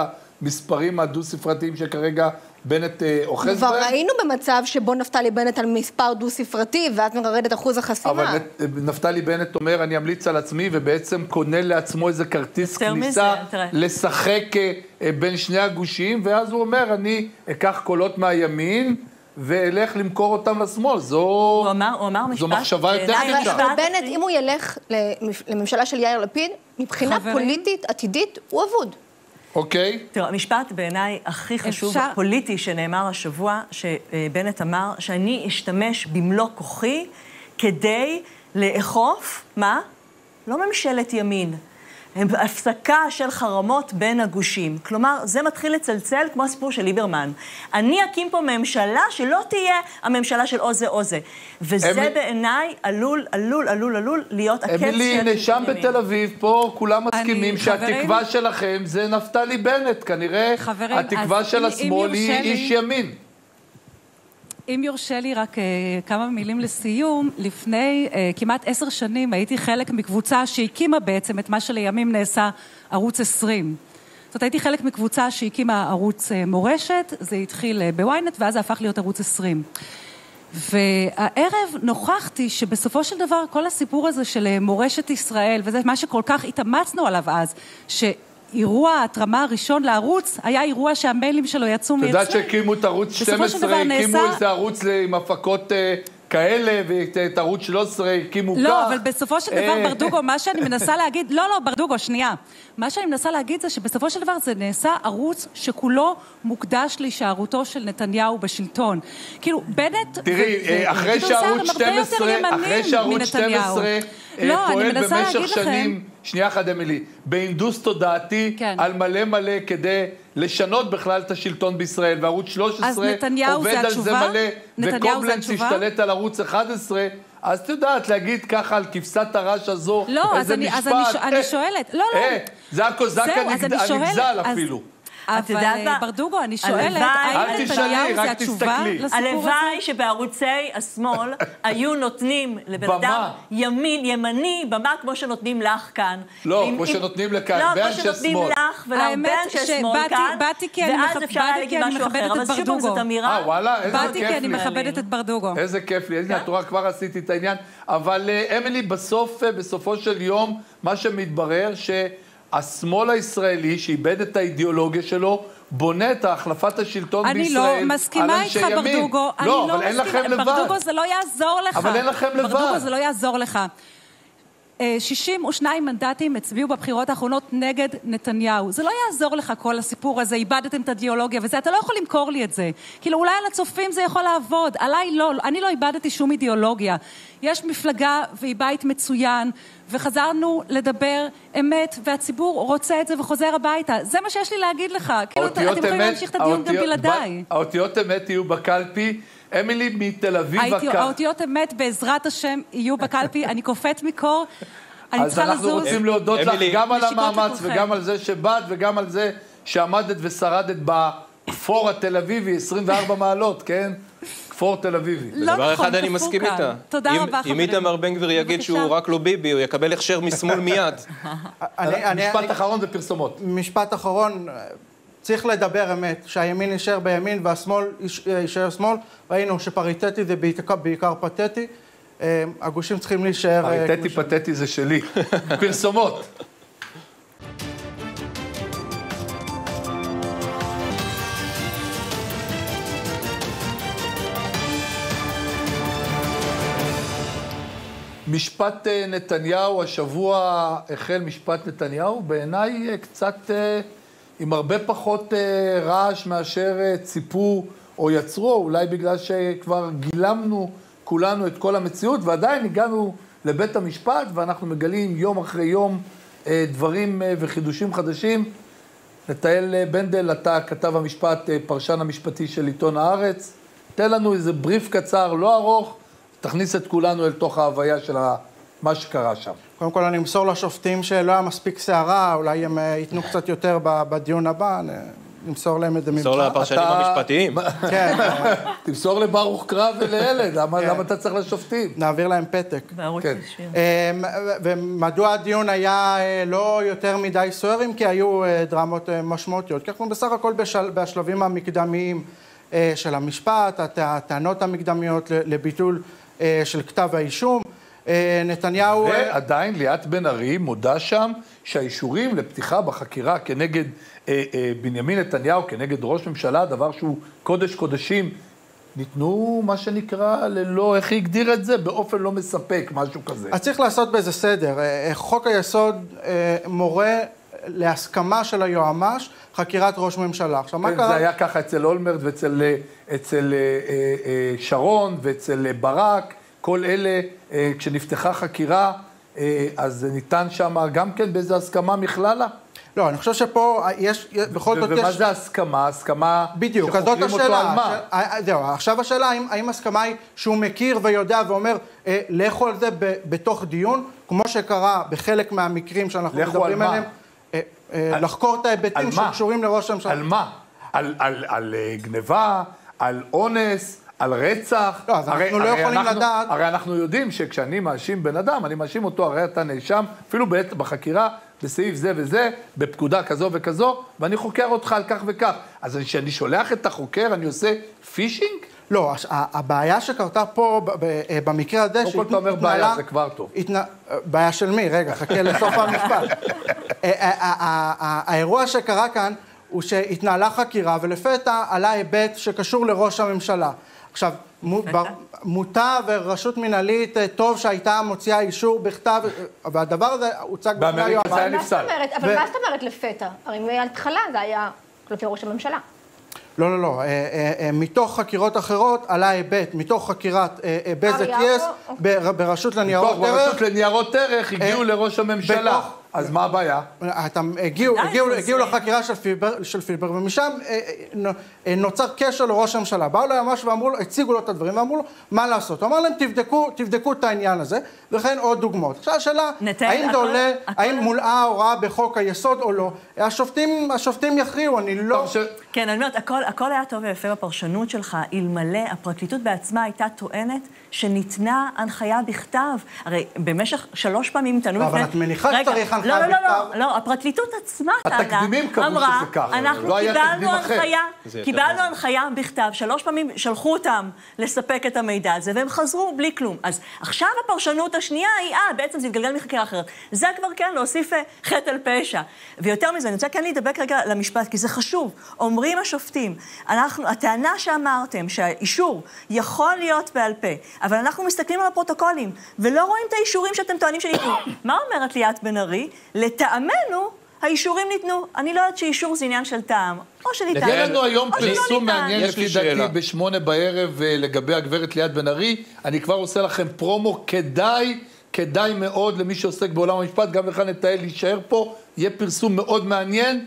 המספרים הדו-ספרתיים שכרגע בנט אה, אוחז כבר בהם? היינו במצב שבו נפתלי בנט על מספר דו-ספרתי, ואז מרד את אחוז החסימה. אבל נט- נפתלי בנט אומר, אני אמליץ על עצמי, ובעצם קונה לעצמו איזה כרטיס כניסה מזה. לשחק אה, אה, בין שני הגושים, ואז הוא אומר, אני אקח קולות מהימין ואלך למכור אותם לשמאל. זו, הוא אמר, הוא אמר משפט... זו מחשבה יותר קשה. אבל משפט- בנט, אם הוא ילך לממשלה של יאיר לפיד, מבחינה חברים. פוליטית עתידית, הוא אבוד. אוקיי? תראו, המשפט בעיניי הכי חשוב, אפשר- פוליטי, שנאמר השבוע, שבנט אמר, שאני אשתמש במלוא כוחי כדי לאכוף, מה? לא ממשלת ימין. הפסקה של חרמות בין הגושים. כלומר, זה מתחיל לצלצל כמו הסיפור של ליברמן. אני אקים פה ממשלה שלא תהיה הממשלה של או זה או זה. וזה אמיל- בעיניי עלול, עלול, עלול, עלול להיות הקץ של אמילי, הנה, שם. בתל אביב, פה כולם מסכימים אני- שהתקווה חברים- שלכם זה נפתלי בנט. כנראה חברים, התקווה של אם- אם השמאל היא איש ימין. אם יורשה לי רק אה, כמה מילים לסיום, לפני אה, כמעט עשר שנים הייתי חלק מקבוצה שהקימה בעצם את מה שלימים נעשה ערוץ 20. זאת אומרת, הייתי חלק מקבוצה שהקימה ערוץ אה, מורשת, זה התחיל בוויינט ואז זה הפך להיות ערוץ 20. והערב נוכחתי שבסופו של דבר כל הסיפור הזה של מורשת ישראל, וזה מה שכל כך התאמצנו עליו אז, שאירוע ההתרמה הראשון לערוץ היה אירוע שהמיילים שלו יצאו את מאצלנו. יודעת שהקימו את ערוץ בסופו של 12, דבר הקימו נעשה- איזה ערוץ עם הפקות אה, כאלה, ואת את ערוץ 13 הקימו כך. לא, אבל בסופו של דבר, אה, ברדוגו, מה שאני מנסה להגיד, לא, לא, ברדוגו, שנייה. מה שאני מנסה להגיד זה שבסופו של דבר זה נעשה ערוץ שכולו מוקדש להישארותו של נתניהו בשלטון. כאילו, בנט... תראי, אה, אחרי שערוץ הם הרבה יותר 12, ימנים אחרי שערוץ מנתניהו. 12 אה, לא, אני פועל מנסה במשך להגיד לכם- שנים שנייה אחת, אמילי, בהינדוס תודעתי כן. על מלא מלא כדי לשנות בכלל את השלטון בישראל, וערוץ 13 אז נתניהו עובד זה על? זה מלא, וקובלנץ? השתלט על ערוץ 11, אז את יודעת, להגיד ככה על כבשת הרש הזו, לא, אז איזה אני- משפט, אז אני ש- אני אה, שואלת. לא, לא. אה, זה הקוזק אז אני הנגזל אז- אפילו. את אבל יודעת אה, מה? ברדוגו, אני שואלת, האם נתניהו רק זה התשובה תסתכלי. לסיפור הזה? הלוואי שבערוצי השמאל היו נותנים לבן. אדם ימין, ימני, במה כמו שנותנים לך כאן. לא, כמו שנותנים לכאן, לא, באנשי כמו שנותנים שמאל. לך ולהרבה אנשי שמאל כאן, באתי ואז אפשר היה באתי להגיד משהו אחר. אבל את שוב פעם. זאת אמירה... אה, וואלה, איזה באתי כיף כי אני לי. מכבדת את ברדוגו. איזה כיף לי, הנה, כן. את רואה, כבר עשיתי את העניין. אבל אה, אמילי, בסוף, אה, בסופו של יום, מה שמתברר, שהשמאל הישראלי, שאיבד את האידיאולוגיה שלו, בונה את החלפת השלטון אני בישראל לא מסכימה אנשי איתך, ימין. ברדוגו. אני לא, לא אבל אין לכם מסכימה. לבד. ברדוגו, זה לא יעזור לך. אבל אין לכם לבד. ברדוגו, זה לא יעזור לך. אה, 62 מנדטים הצביעו בבחירות האחרונות נגד נתניהו. זה לא יעזור לך כל הסיפור הזה, איבדתם את האידיאולוגיה וזה, אתה לא יכול למכור לי את זה. כאילו, אולי על הצופים זה יכול לעבוד, עליי לא, אני לא איבדתי שום אידיאולוגיה. יש מפלגה והיא בית מצוין, וחזרנו לדבר אמת, והציבור רוצה את זה וחוזר הביתה. זה מה שיש לי להגיד לך. כאילו, אתם יכולים להמשיך את הדיון גם בלעדיי. האותיות אמת יהיו בקלפי. אמילי מתל אביב האיתי- הקר. האותיות אמת, בעזרת השם, יהיו בקלפי. אני קופאת מקור, אני אז צריכה אנחנו לזוז. רוצים להודות לך גם על המאמץ לכולכם. וגם על זה שבאת וגם על זה שעמדת ושרדת בכפור התל אביבי, 24 מעלות, כן? כפור תל אביבי. לא נכון, אחד אני מסכים כאן. איתה. תודה אם- רבה, אם חברים. איתמר בן גביר יגיד בבקשה. שהוא רק לא ביבי, הוא יקבל הכשר משמאל מיד. אני- אני- משפט אני- אחרון ופרסומות. משפט אחרון, צריך לדבר אמת, שהימין יישאר בימין והשמאל יש- יישאר שמאל. ראינו שפריטטי זה בעיקר, בעיקר פתטי. אה, הגושים צריכים להישאר... אה, פריטטי פתטי זה שלי. פרסומות. משפט אה, נתניהו, השבוע החל משפט נתניהו, בעיניי אה, קצת אה, עם הרבה פחות אה, רעש מאשר אה, ציפו או יצרו, אולי בגלל שכבר גילמנו כולנו את כל המציאות, ועדיין הגענו לבית המשפט ואנחנו מגלים יום אחרי יום אה, דברים וחידושים חדשים. נתנאל אה, בנדל, אתה כתב המשפט, פרשן המשפטי של עיתון הארץ. תן לנו איזה בריף קצר, לא ארוך, תכניס את כולנו אל תוך ההוויה של מה שקרה שם. קודם כל אני אמסור לשופטים שלא היה מספיק סערה, אולי הם אה, ייתנו קצת יותר בדיון הבא, נמסור להם את זה ממך. תמסור לפרשנים המשפטיים. כן, אה, תמסור לברוך קרב ולילד, למה למה אתה צריך לשופטים? נעביר להם פתק. כן. אה, ומדוע הדיון היה אה, לא יותר מדי סוער, אם כי היו אה, דרמות אה, משמעותיות. כי אנחנו בסך הכל בשל, בשלבים המקדמיים אה, של המשפט, הט- הטענות המקדמיות לביטול אה, של כתב האישום. אה, נתניהו... אה, ועדיין ליאת בן ארי מודה שם שהאישורים לפתיחה בחקירה כנגד אה, אה, בנימין נתניהו, כנגד ראש ממשלה, דבר שהוא קודש קודשים, ניתנו מה שנקרא ללא, איך היא הגדיר את זה? באופן לא מספק, משהו כזה. אז צריך לעשות בזה סדר. אה, חוק היסוד אה, מורה להסכמה של היועמ"ש חקירת ראש ממשלה. עכשיו, מה כן, קרה? זה היה ככה אצל אולמרט ואצל אצל, אה, אה, שרון ואצל ברק, כל אלה, אה, כשנפתחה חקירה, אה, אז ניתן שם גם כן באיזו הסכמה מכללה. לא, אני חושב שפה יש, בכל זאת יש... ומה זה הסכמה? הסכמה בדיוק, אז זאת שחוקרים אותו השאלה. על מה? אה, זהו, עכשיו השאלה, האם, האם הסכמה היא שהוא מכיר ויודע ואומר, אה, לכו על זה ב, בתוך דיון, כמו שקרה בחלק מהמקרים שאנחנו מדברים על מה? עליהם, אה, אה, על- לחקור את ההיבטים על? שקשורים לראש הממשלה. על מה? על, על, על אה, גניבה, על אונס, על רצח. לא, אז אנחנו לא יכולים אנחנו, לדעת- הרי אנחנו יודעים שכשאני מאשים בן אדם, אני מאשים אותו, הרי אתה נאשם, אפילו בעת, בחקירה, בסעיף זה וזה, בפקודה כזו וכזו, ואני חוקר אותך על כך וכך. אז כשאני שולח את החוקר, אני עושה פישינג? לא, הש- ה- הבעיה שקרתה פה ב- ב- אה, במקרה הזה, קודם כל אתה אומר בעיה, זה כבר טוב. התנה... בעיה של מי? רגע, חכה לסוף המשפט. אה, אה, האירוע שקרה כאן הוא שהתנהלה חקירה ולפתע עלה היבט שקשור לראש הממשלה. עכשיו, מו- בר- מוטב ורשות מנהלית אה, טוב שהייתה מוציאה אישור בכתב, אה, והדבר הזה הוצג בפני באמריקה היועמ"ש. זה היה נפסל. אבל מה זאת אומרת לפתע? הרי מההתחלה זה היה כלפי ראש הממשלה. לא, לא, לא. אה, אה, אה, מתוך חקירות אחרות עלה היבט, מתוך חקירת אה, אה, בזק יס, אוקיי. בר- ברשות לניירות ערך. ברשות לניירות ערך הגיעו אה, לראש הממשלה. אז מה הבעיה? הגיעו, לחקירה של פילבר, ומשם אה, אה, אה, נוצר קשר לראש הממשלה. באו ליועמ"ש ואמרו לו, הציגו לו את הדברים ואמרו לו, מה לעשות? הוא אמר להם, תבדקו, תבדקו את העניין הזה, וכן עוד דוגמאות. עכשיו השאלה, האם זה עולה, האם מולאה ההוראה בחוק היסוד או לא? השופטים יכריעו, אני לא... כן, אני אומרת, הכל, הכל היה טוב ויפה בפרשנות שלך, אלמלא הפרקליטות בעצמה הייתה טוענת שניתנה הנחיה בכתב. הרי במשך שלוש פעמים טענו אבל את מניחה רגע, שצריך הנחיה לא, לא, לא, בכתב? לא, לא, הפרקליטות עצמה טענה, התקדימים קבעו אמרה, שזה ככה, אנחנו לא היה קיבלנו תקדים אחר." קיבלנו. הנחיה בכתב, שלוש פעמים שלחו אותם לספק את המידע הזה, והם חזרו בלי כלום. אז עכשיו הפרשנות השנייה היא, אה, בעצם זה התגלגל מחקירה אחרת. זה כבר כן, להוסיף אה, חטא על פשע. ויותר מזה, אני רוצה כן להידבק רגע למשפט, כי זה חשוב. אומרים השופטים, אנחנו, הטענה שאמרתם, שהאישור יכול להיות בעל פה, אבל אנחנו מסתכלים על הפרוטוקולים, ולא רואים את האישורים שאתם טוענים שניתנו. מה אומרת ליאת בן ארי? לטעמנו, האישורים ניתנו. אני לא יודעת שאישור זה עניין של טעם. או שניתן. יהיה לנו היום או שלא פרסום. מעניין יש לי לפי דעתי. בשמונה בערב אה, לגבי הגברת ליאת בן ארי. אני כבר עושה לכם פרומו, כדאי, כדאי מאוד למי שעוסק בעולם המשפט, גם לך נתאל להישאר פה, יהיה פרסום מאוד מעניין.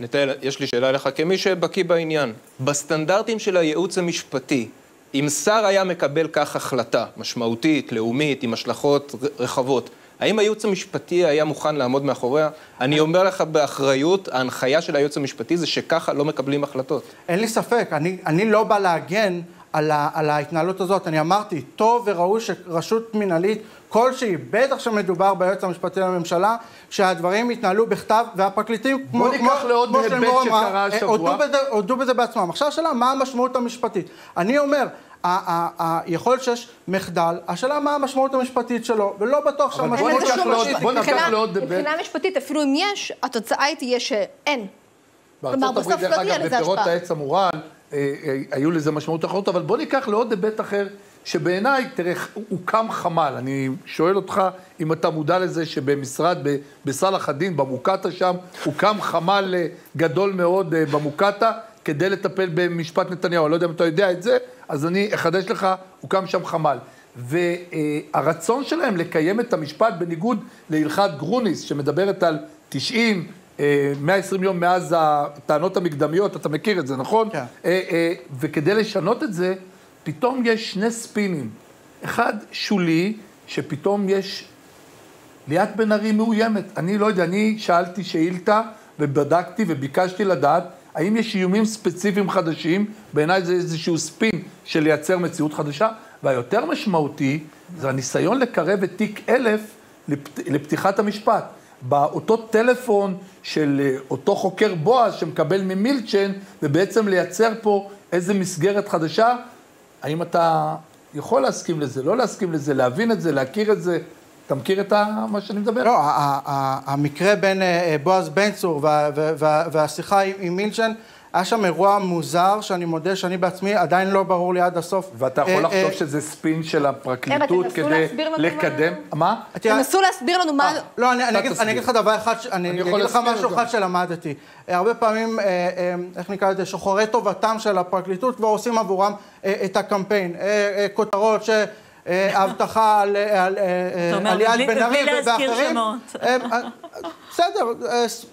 נתאל, יש לי שאלה אליך כמי שבקיא בעניין. בסטנדרטים של הייעוץ המשפטי, אם שר היה מקבל כך החלטה משמעותית, לאומית, עם השלכות רחבות, האם הייעוץ המשפטי היה מוכן לעמוד מאחוריה? אני אומר לך באחריות, ההנחיה של הייעוץ המשפטי זה שככה לא מקבלים החלטות. אין לי ספק, אני, אני לא בא להגן על, ה, על ההתנהלות הזאת. אני אמרתי, טוב וראוי שרשות מינהלית כלשהי, בטח שמדובר ביועץ המשפטי לממשלה, שהדברים יתנהלו בכתב, והפרקליטים, בוא ניקח לעוד כמו היבט שלימור אמרה, שקרה אה, השבוע. הודו בזה, הודו בזה בעצמם. עכשיו השאלה, מה המשמעות המשפטית? אני אומר, יכול להיות שיש מחדל, השאלה מה המשמעות המשפטית שלו, ולא בטוח שהמשמעות משמעות. בוא ניקח לעוד היבט. מבחינה משפטית, אפילו אם יש, התוצאה היא תהיה שאין. בארצות הברית, דרך לא תהיה אגב, בפירות. העץ המורעל, אה, אה, היו לזה משמעות אחרות, אבל בוא ניקח לעוד היבט אחר, שבעיניי, תראה, הוקם חמ"ל. אני שואל אותך אם אתה מודע לזה שבמשרד, בסלאח א-דין, במוקטעה שם, הוקם חמ"ל אה, גדול מאוד אה, במוקטעה, כדי לטפל במשפט נתניהו. אני לא יודע אם אתה יודע את זה, אז אני אחדש לך, הוקם שם חמ"ל. והרצון שלהם לקיים את המשפט בניגוד להלכת גרוניס, שמדברת על 90, אה, 120 יום מאז הטענות המקדמיות, אתה מכיר את זה, נכון? כן. אה, אה, וכדי לשנות את זה, פתאום יש שני ספינים. אחד שולי, שפתאום יש... ליאת בן ארי מאוימת. אני לא יודע, אני שאלתי שאילתה ובדקתי וביקשתי לדעת האם יש איומים ספציפיים חדשים, בעיניי זה איזשהו ספין של לייצר מציאות חדשה, והיותר משמעותי זה הניסיון לקרב את תיק אלף לפת... לפתיחת המשפט. באותו טלפון של אה, אותו חוקר בועז שמקבל ממילצ'ן, ובעצם לייצר פה איזה מסגרת חדשה. האם אתה יכול להסכים לזה, לא להסכים לזה, להבין את זה, להכיר את זה? אתה מכיר את מה שאני מדבר? לא, המקרה בין אה, בועז בן צור וה- וה- וה- והשיחה עם מילצ'ן, היה שם אירוע מוזר, שאני מודה שאני בעצמי עדיין לא ברור לי עד הסוף. ואתה יכול אה, לחשוב אה, שזה ספין של הפרקליטות כדי לקדם... מה? תנסו להסביר לנו מה... לא, אני, אגיד, תסביר. אני אגיד לך דבר אחד, אני, אגיד לך משהו. אחד שלמדתי. הרבה פעמים, אה, אה, איך נקרא לזה, שוחרי טובתם של הפרקליטות כבר עושים עבורם אה, את הקמפיין. אה, אה, כותרות ש... הבטחה על, אה, על, אה, אה, בלי- בן ארי ואחרים. שמות. בסדר,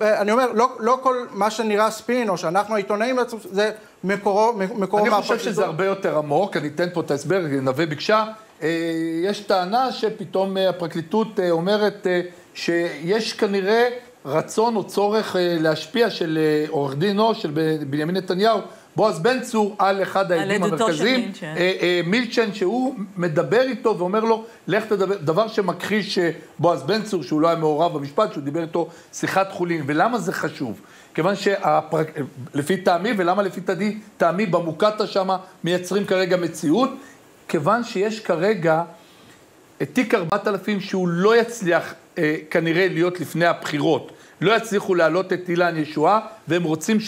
אני אומר, לא, לא כל מה שנראה ספין, או שאנחנו העיתונאים, זה מקורו, מקורו אני חושב מהפרקליטות. שזה הרבה יותר עמוק, אני אתן פה את ההסבר, נווה ביקשה. יש טענה שפתאום הפרקליטות אומרת שיש כנראה רצון או צורך להשפיע של עורך דינו, של בנימין נתניהו, בועז בן צור, על אחד העדים המרכזיים. מילצ'ן. אה, אה, מילצ'ן, שהוא מדבר איתו ואומר לו, לך תדבר, דבר שמכחיש אה, בועז בן צור, שהוא לא היה מעורב במשפט, שהוא דיבר איתו שיחת חולין. ולמה זה חשוב? כיוון שלפי טעמי, ולמה לפי טעמי, טעמי במוקטעה שמה מייצרים כרגע מציאות? כיוון שיש כרגע את תיק 4000 שהוא לא יצליח אה, כנראה להיות לפני הבחירות. לא יצליחו להעלות את אילן ישועה, והם רוצים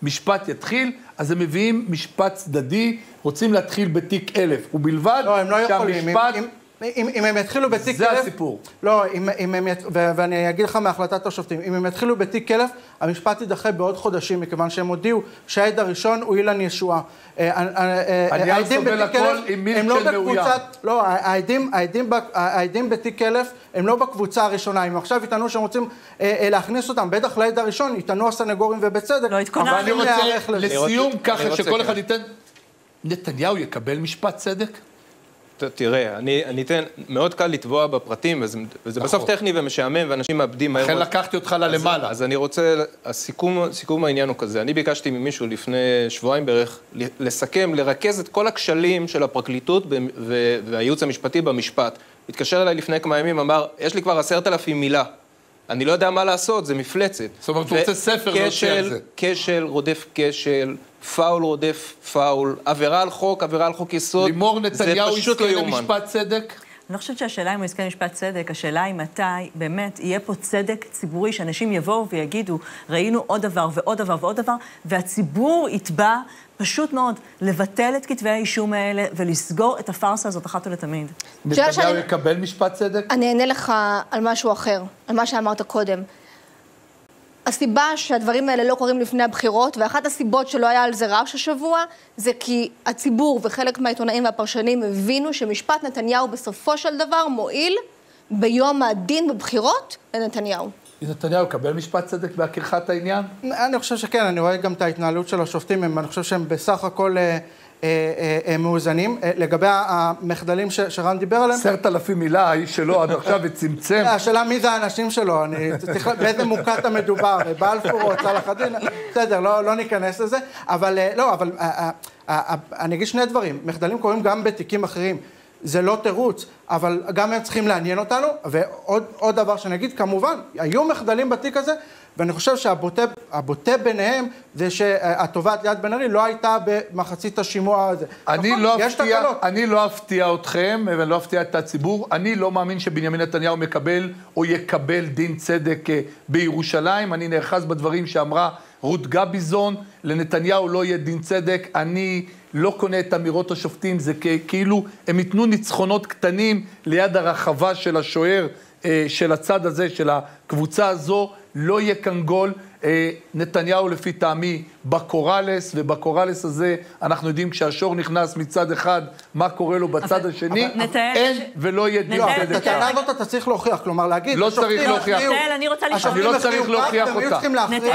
שהמשפט יתחיל, אז הם מביאים משפט צדדי, רוצים להתחיל בתיק 1000, ובלבד לא, הם לא יכולים. שהמשפט... אם, אם, אם, אם הם יתחילו בתיק זה כלב... זה הסיפור. לא, אם, אם הם ית... ו- ואני אגיד לך מהחלטת השופטים, אם הם יתחילו בתיק כלב, המשפט יידחה בעוד חודשים, מכיוון שהם הודיעו שהעד הראשון הוא אילן ישועה. אה, הנייר העדים סובל בתיק הכל כלב, עם מילק הם לא של מאוים. בקבוצת... לא, העדים, העדים, ב- העדים בתיק כלב הם לא בקבוצה הראשונה. אם עכשיו יטענו שהם רוצים אה, אה, להכניס אותם, בטח לעד הראשון, יטענו הסנגורים ובצדק. לא התכוננתי. אבל אני רוצה. לסיום, אני ככה רוצה שכל. אחד ייתן... נתניהו יקבל משפט צדק? תראה, אני, אני אתן, מאוד קל לטבוע בפרטים, וזה, וזה בסוף נכון. טכני ומשעמם, ואנשים מאבדים מהר. לכן. לקחתי אותך ללמעלה. אז, אז אני רוצה, הסיכום, סיכום העניין הוא כזה, אני ביקשתי ממישהו לפני שבועיים בערך, לסכם, לרכז את כל הכשלים של הפרקליטות ב- ו- והייעוץ המשפטי במשפט. התקשר אליי לפני כמה ימים, אמר, יש לי כבר עשרת אלפים מילה. אני לא יודע מה לעשות, זה מפלצת. זאת אומרת, הוא רוצה ספר להוציא על זה. כשל רודף כשל, פאול רודף פאול, עבירה על חוק, עבירה על חוק יסוד. לימור נתניהו לא יזכה. למשפט צדק? אני לא חושבת שהשאלה אם הוא יזכה למשפט צדק, השאלה היא מתי באמת יהיה פה צדק ציבורי, שאנשים יבואו ויגידו, ראינו עוד דבר ועוד דבר ועוד דבר, והציבור יתבע פשוט מאוד לבטל את כתבי האישום האלה ולסגור את הפארסה הזאת אחת ולתמיד. נתניהו שאני- יקבל משפט צדק? אני אענה לך על משהו אחר, על מה שאמרת קודם. הסיבה שהדברים האלה לא קורים לפני הבחירות, ואחת הסיבות שלא היה על זה רעש השבוע, זה כי הציבור וחלק מהעיתונאים והפרשנים הבינו שמשפט נתניהו בסופו של דבר מועיל ביום הדין בבחירות לנתניהו. נתניהו יקבל משפט צדק בהכירת העניין? אני חושב שכן, אני רואה גם את ההתנהלות של השופטים, הם, אני חושב שהם בסך הכל אה, אה, אה, מאוזנים. לגבי המחדלים ש, שרן דיבר עליהם, עשרת אלפים מילה, האיש שלו עד עכשיו וצמצם. השאלה מי זה האנשים שלו, אני צריך, באיזה מוקטע מדובר, בלפור או צלאח א-דין, בסדר, לא, לא ניכנס לזה, אבל לא, אבל אני אגיד שני דברים, מחדלים קורים גם בתיקים אחרים. זה לא תירוץ, אבל גם הם צריכים לעניין אותנו, ועוד עוד דבר שאני אגיד, כמובן, היו מחדלים בתיק הזה, ואני חושב שהבוטה הבוטה ביניהם זה שהתובעת ליאת בן ארי לא הייתה במחצית השימוע הזה. אני נכון, לא אפתיע. אני לא אפתיע אתכם, ואני לא אפתיע את הציבור. אני לא מאמין שבנימין נתניהו מקבל או יקבל דין צדק אה, בירושלים. אני נאחז בדברים שאמרה רות גביזון, לנתניהו לא יהיה דין צדק. אני לא קונה את אמירות השופטים, זה כאילו הם ייתנו ניצחונות קטנים ליד הרחבה של השוער אה, של הצד הזה, של הקבוצה הזו. לא יהיה כאן גול. אה, נתניהו לפי טעמי בקוראלס, ובקוראלס הזה אנחנו יודעים כשהשור נכנס מצד אחד, מה קורה לו בצד השני, נתאר אין ש- ולא יהיה דין לא, נתאר- את. הטענה הזאת אתה צריך להוכיח, כלומר להגיד, לא צריך להוכיח. נתאר, אני רוצה לשאול- אני לא צריך הכריעו להוכיח אותה.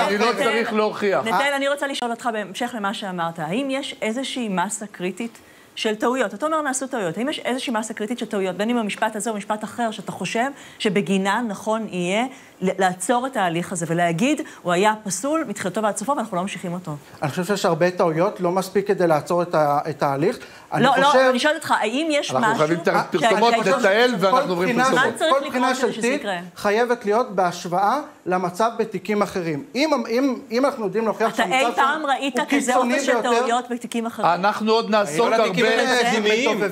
אני לא. צריך להוכיח. נתן, אני רוצה לשאול אותך בהמשך למה שאמרת. האם יש איזושהי מסה קריטית של טעויות? אתה אומר, נעשו טעויות. האם יש איזושהי מסה קריטית של טעויות, בין אם במשפט הזה או משפט אחר, שאתה חושב שבגינן נכון יהיה לעצור את ההליך הזה ולהגיד, הוא היה פסול מתחילתו ועד סופו ואנחנו לא ממשיכים אותו? אני חושב שיש הרבה טעויות, לא מספיק כדי לעצור את ה- את ההליך. אני לא, לא, חושב- אני שואלת אותך, האם יש משהו... אנחנו חייבים תכף פרסומות, שההיגיון- נתעל כל ואנחנו עוברים פרסומות. כל בחינה שבטית יקרה? חייבת להיות בהשוואה למצב בתיקים אחרים. אם, אם, אם אנחנו יודעים להוכיח אתה שהמצב אי שם פעם ראית הוא כזה קיצוני אופן של ביותר, טעויות בתיקים אחרים? אנחנו עוד נעסוק הרבה...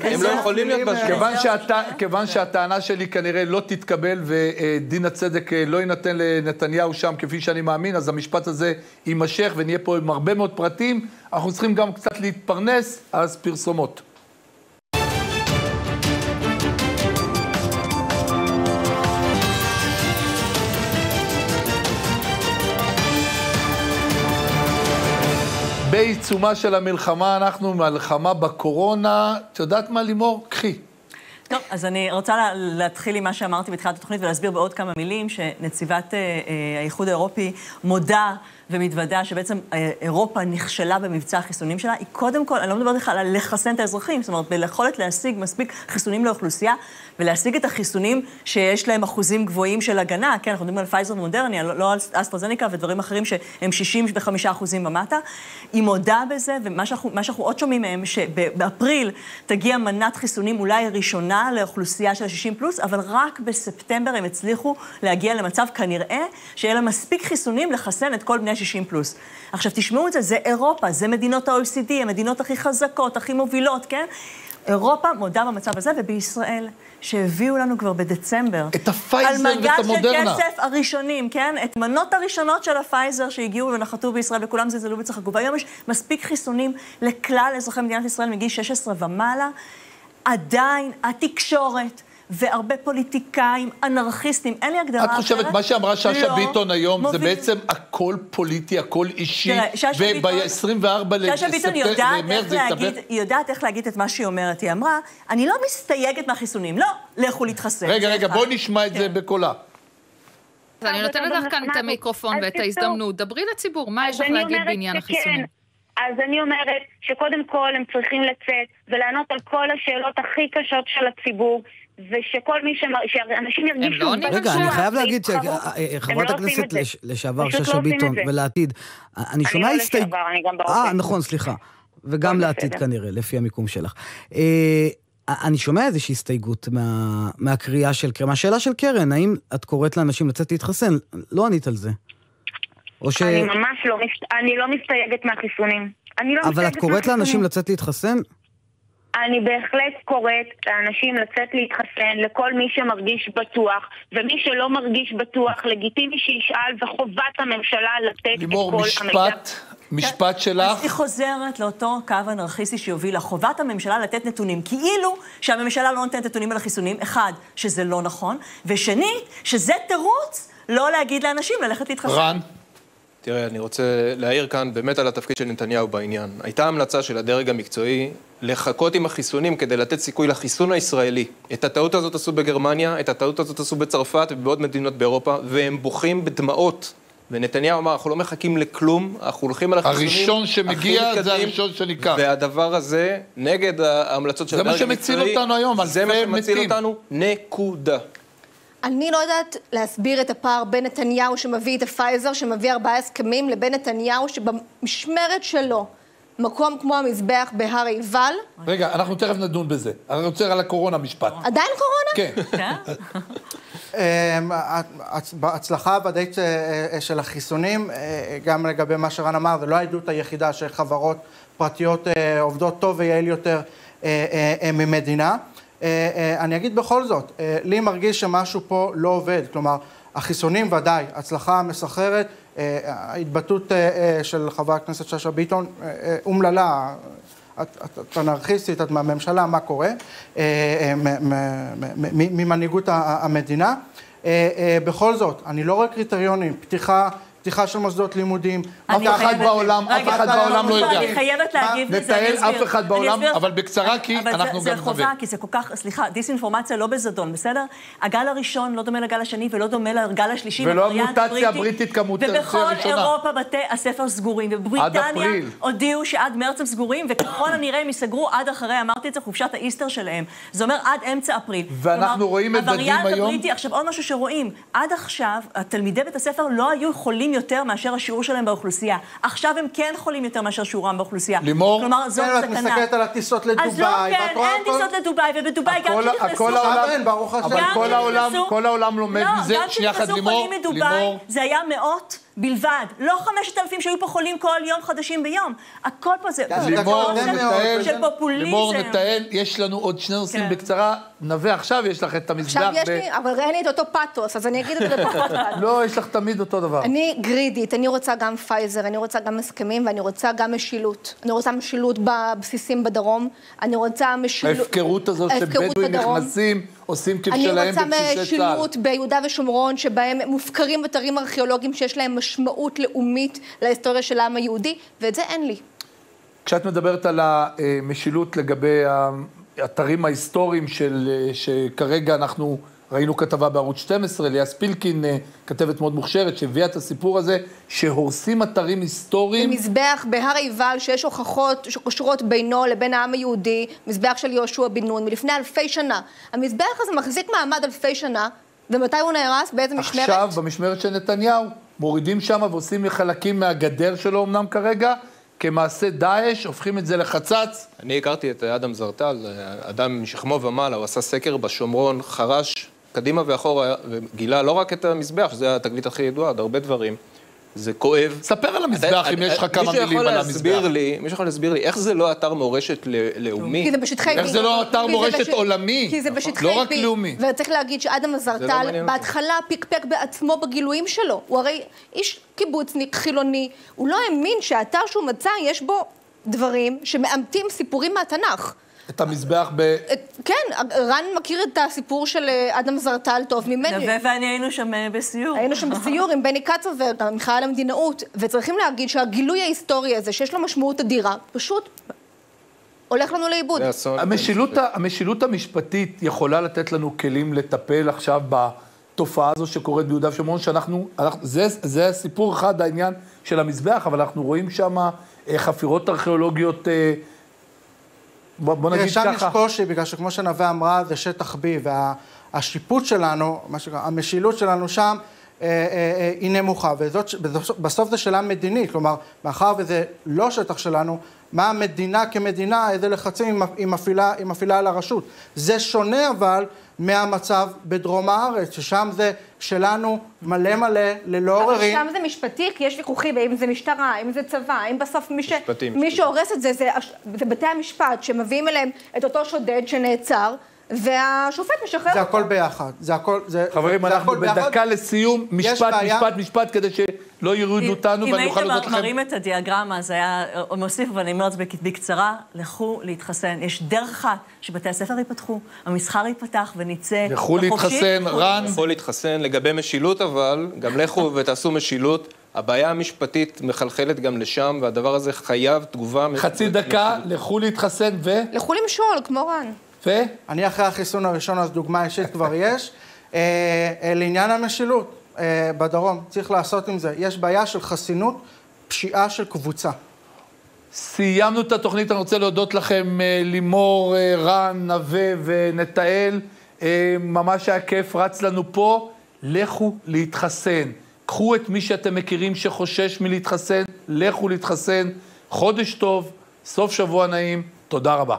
הם לא יכולים להיות. כיוון, שהטע... כיוון שהטענה שלי כנראה לא תתקבל ודין הצדק אה, לא יינתן לנתניהו שם כפי שאני מאמין, אז המשפט הזה יימשך ונהיה פה עם הרבה מאוד פרטים. אנחנו צריכים גם קצת להתפרנס, אז פרסומות. בעיצומה של המלחמה, אנחנו מלחמה בקורונה. את יודעת מה, לימור? קחי. טוב, אז אני רוצה לה- להתחיל עם מה שאמרתי בתחילת התוכנית ולהסביר בעוד כמה מילים שנציבת אה, אה, האיחוד האירופי מודה ומתוודה שבעצם אה, אירופה נכשלה במבצע החיסונים שלה. היא קודם כל, אני לא מדברת בכלל על לחסן את האזרחים, זאת אומרת, ביכולת להשיג מספיק חיסונים לאוכלוסייה ולהשיג את החיסונים שיש להם אחוזים גבוהים של הגנה, כן, אנחנו מדברים על פייזר ומודרני, לא לא על אסטרזניקה ודברים אחרים שהם 65 אחוזים ומטה. היא מודה בזה, ומה שאנחנו, שאנחנו עוד שומעים מהם, שבאפריל תגיע מנת חיסונים אולי ראשונה לאוכלוסייה של ה-60 פלוס, אבל רק בספטמבר הם הצליחו להגיע למצב כנראה שיהיה להם מספיק חיסונים לחסן את כל בני ה-60 פלוס. עכשיו תשמעו את זה, זה אירופה, זה מדינות ה-OECD, המדינות הכי חזקות, הכי מובילות, כן? אירופה מודה במצב הזה, ובישראל, שהביאו לנו כבר בדצמבר. את הפייזר ואת על המודרנה. מגש של כסף הראשונים, כן? את מנות הראשונות של הפייזר שהגיעו ונחתו בישראל, וכולם זלזלו וצחקו. והיום יש מספיק חיסונים לכלל אזרחי מדינת ישראל מגיל 16 ומעלה. עדיין התקשורת והרבה פוליטיקאים, אנרכיסטים, אין לי הגדרה אחרת. את חושבת, מה שאמרה שאשא לא ביטון היום, זה מוביל- בעצם הכל פוליטי, הכל אישי, תראה, שאשא ביטון- וב-24 שאשא ביטון יודעת למרץ איך זה יתהפך. היא יודעת איך להגיד את מה שהיא אומרת. היא אמרה, אני לא מסתייגת מהחיסונים. לא, לכו להתחסן. רגע, זה רגע. בואי נשמע את זה כן. בקולה. אז אני נותנת לך כאן את המיקרופון ואת ההזדמנות. דברי לציבור, מה יש לך להגיד בעניין. החיסונים? אז אני אומרת שקודם כל הם צריכים לצאת ולענות על כל השאלות הכי קשות של הציבור, ושכל מי שמ... שאנשים ירגישו... לא עונים רגע, אני חייב להגיד. שחברת הם לא עושים הכנסת לשעבר לא שאשא ביטון. ולעתיד, אני שומע לא הסתייג... לשעבר, אני גם אה, בהווה. נכון, סליחה. וגם לעתיד. כנראה, לפי המיקום שלך. אה, אני שומע איזושהי הסתייגות מה- מהקריאה של קרן, מהשאלה של קרן, האם את קוראת לאנשים לצאת להתחסן? לא ענית על זה. או ש... אני ממש לא, אני לא מסתייגת מהחיסונים. אני לא אבל את קוראת לאנשים מהחיסונים. לצאת להתחסן? אני בהחלט קוראת לאנשים לצאת להתחסן, לכל מי שמרגיש בטוח, ומי שלא מרגיש בטוח, לגיטימי שישאל, וחובת הממשלה לתת את לימור, כל המידע. משפט, משפט אז שלך. היא חוזרת לאותו קו אנרכיסטי שהובילה. חובת הממשלה לתת נתונים, כאילו שהממשלה לא נותנת נתונים על החיסונים. אחד, שזה לא נכון, ושנית, שזה תירוץ לא להגיד לאנשים ללכת להתחסן. רן, תראה, אני רוצה להעיר כאן באמת על התפקיד של נתניהו בעניין. הייתה המלצה של הדרג המקצועי לחכות עם החיסונים כדי לתת סיכוי לחיסון הישראלי. את הטעות הזאת עשו בגרמניה, את הטעות הזאת עשו בצרפת ובעוד מדינות באירופה, והם בוכים בדמעות. ונתניהו אמר, אנחנו לא מחכים לכלום, אנחנו הולכים על החיסונים. הראשון שמגיע זה מתקדמים." הראשון שניקח. והדבר הזה, נגד ההמלצות של זה מה הדרג שמציל המקצועי, אותנו היום, זה מה אלפי שמציל מתים. אותנו, נקודה. אני לא יודעת להסביר את הפער בין נתניהו שמביא את הפייזר, שמביא ארבעה הסכמים, לבין נתניהו שבמשמרת שלו, מקום כמו המזבח בהר עיבל, רגע, אנחנו תכף נדון בזה. אני רוצה על הקורונה משפט. עדיין קורונה? כן. אמ, הצ- בהצלחה הוודאית אה, אה, של החיסונים, אה, גם לגבי מה שרן אמר, זה לא העדות היחידה שחברות פרטיות עובדות טוב ויעיל יותר ממדינה. אה, אה, אני אגיד בכל זאת, אה, לי מרגיש שמשהו פה לא עובד, כלומר, החיסונים ודאי, הצלחה מסחררת, ההתבטאות של חברת הכנסת שאשא ביטון, אומללה, את, את, אנרכיסטית, את מהממשלה, מה קורה, ממנהיגות המדינה. בכל זאת, אני לא רואה קריטריונים, פתיחה, פתיחה של מוסדות לימודים. אף אחד בעולם, אף אחד בעולם לא יודע. אני חייבת להגיב לזה, אני אסביר. אף אחד בעולם. אבל בקצרה, כי אנחנו גם זה חובה. כי זה כל כך, סליחה, דיסאינפורמציה לא בזדון, בסדר? הגל הראשון לא דומה לגל השני ולא דומה לגל השלישי. ולא המוטציה הבריטי. הבריטית כמוטציה ובכל הראשונה. אירופה בתי הספר סגורים, אפריל. הודיעו שעד מרץ הם סגורים, וככל הנראה הם ייסגרו עד אחרי, אמרתי את זה, חופשת האיסטר שלהם. זה אומר עד אמצע אפריל. ואנחנו רואים היום- הבריטי, עכשיו עוד משהו שרואים, עד עכשיו, תלמידי בית הספר לא היו חולים יותר מאשר השיעור שלהם באוכלוסייה. עכשיו הם כן חולים יותר מאשר שיעורם באוכלוסייה. לימור? כלומר, זאת כן, את סכנה. מסתכלת על הטיסות אז לא, לדובאי, כן, אין טיסות לדובאי, ובדובאי גם כשנכנסו... הכל העולם- ברוך השם. אבל גם כל העולם, לומד מזה. לא, שנייה גם אחת, לימור. זה היה מאות בלבד. לא חמשת אלפים שהיו פה חולים כל יום חדשים ביום. הכל פה זה... כן, לימור, מקום של- פופוליזם. לימור, נתאל, יש לנו עוד שני נושאים כן. בקצרה. נווה, עכשיו יש לך את המזבח. עכשיו יש ב- לי, אבל אין לי את אותו פאתוס, אז אני אגיד את זה בפחות. לא, יש לך תמיד אותו דבר. אני גרידית, אני רוצה גם פייזר, אני רוצה גם הסכמים ואני רוצה גם משילות. אני רוצה משילות בבסיסים בדרום, אני רוצה משילות... ההפקרות הזאת ההפקרות שבדואים. נכנסים, עושים אני כבשלהם רוצה בבסיסי צה"ל. משילות ביהודה ושומרון, שבהם מופקרים אתרים ארכיאולוגיים שיש להם משמעות לאומית להיסטוריה של העם היהודי, ואת זה אין לי. כשאת מדברת על המשילות לגבי האתרים ההיסטוריים של, שכרגע אנחנו ראינו כתבה בערוץ 12, ליאס פילקין, אה, כתבת מאוד מוכשרת, שהביאה את הסיפור הזה, שהורסים אתרים היסטוריים. מזבח בהר עיבל שיש הוכחות שקושרות בינו לבין העם היהודי, מזבח של יהושע בן נון מלפני אלפי שנה. המזבח הזה מחזיק מעמד אלפי שנה, ומתי הוא נהרס? באיזה משמרת? עכשיו, במשמרת של נתניהו, מורידים שם ועושים חלקים מהגדר שלו אמנם כרגע, כמעשה דאעש, הופכים את זה לחצץ. אני הכרתי את אדם זרטל, אדם משכמו ומעלה, הוא עשה סקר בשומרון, חרש קדימה ואחורה, וגילה לא רק את המזבח, שזה התגלית הכי ידועה, עוד הרבה דברים. זה כואב. ספר על המזבח, אם יש לך כמה מילים על מישהו יכול להסביר המזבח. לי, מישהו יכול להסביר לי, איך זה לא אתר מורשת ל- לאומי? כי זה בשטחי איך B. זה לא אתר מורשת בש- עולמי? כי זה נכון. בשטחי לא רק B. לאומי. וצריך להגיד שאדם עזרטל, אותי. בהתחלה פיקפק בעצמו בגילויים שלו. הוא הרי איש קיבוצניק, חילוני. הוא לא האמין שהאתר שהוא מצא, יש בו דברים שמאמתים סיפורים מהתנ"ך. את המזבח ב... כן, רן מכיר את הסיפור של אה, אדם זרטל טוב ממני. נווה ואני היינו שם אה, בסיור. היינו שם בסיור עם בני קצובר, המחאה למדינאות, וצריכים להגיד שהגילוי ההיסטורי הזה, שיש לו משמעות אדירה, פשוט הולך לנו לאיבוד. המשילות, המשילות המשפטית יכולה לתת לנו כלים לטפל עכשיו בתופעה הזו שקורית ביהודה ושומרון, שאנחנו, אנחנו, זה, זה סיפור אחד, העניין של המזבח, אבל אנחנו רואים שם אה, חפירות ארכיאולוגיות, אה, בוא, בוא נגיד שם ככה. שם יש קושי, בגלל שכמו שנווה אמרה, זה שטח B, והשיפוט שלנו, מה שנקרא, המשילות שלנו שם, היא נמוכה, ובסוף זו שאלה מדינית, כלומר, מאחר וזה לא שטח שלנו, מה המדינה כמדינה, איזה לחצים היא מפעילה, היא מפעילה על הרשות. זה שונה אבל מהמצב בדרום הארץ, ששם זה שלנו מלא מלא, ללא עוררין. אבל שם זה משפטי, כי יש ויכוחים, האם זה משטרה, האם זה צבא, האם בסוף מי, ש... מי שהורס את זה, זה, זה בתי המשפט, שמביאים אליהם את אותו שודד שנעצר. והשופט משחרר זה הכל ביחד, זה הכל, זה... חברים, זה אנחנו בדקה. לסיום, משפט, משפט, משפט, כדי שלא יורידו אותנו ואני אוכל אם להודות הייתם לכם. מראים את הדיאגרמה, זה היה מוסיף, אבל אני אומרת בקצרה, לכו להתחסן. יש דרך אחת, שבתי הספר ייפתחו, המסחר ייפתח ונצא לכו. להתחסן, לכו רן. יכול להתחסן לגבי משילות, אבל גם לכו ותעשו משילות. הבעיה המשפטית מחלחלת גם לשם, והדבר הזה חייב תגובה... חצי דקה, לכו להתחסן ו... לכו למשול, כמו רן. ו? אני אחרי החיסון הראשון, אז דוגמה אישית כבר יש. אה, אה, לעניין המשילות אה, בדרום, צריך לעשות עם זה. יש בעיה של חסינות, פשיעה של קבוצה. סיימנו את התוכנית, אני רוצה להודות לכם, לימור, רן, נווה ונתנאל. אה, ממש היה כיף, רץ לנו פה. לכו להתחסן. קחו את מי שאתם מכירים שחושש מלהתחסן, לכו להתחסן. חודש טוב, סוף שבוע נעים, תודה רבה.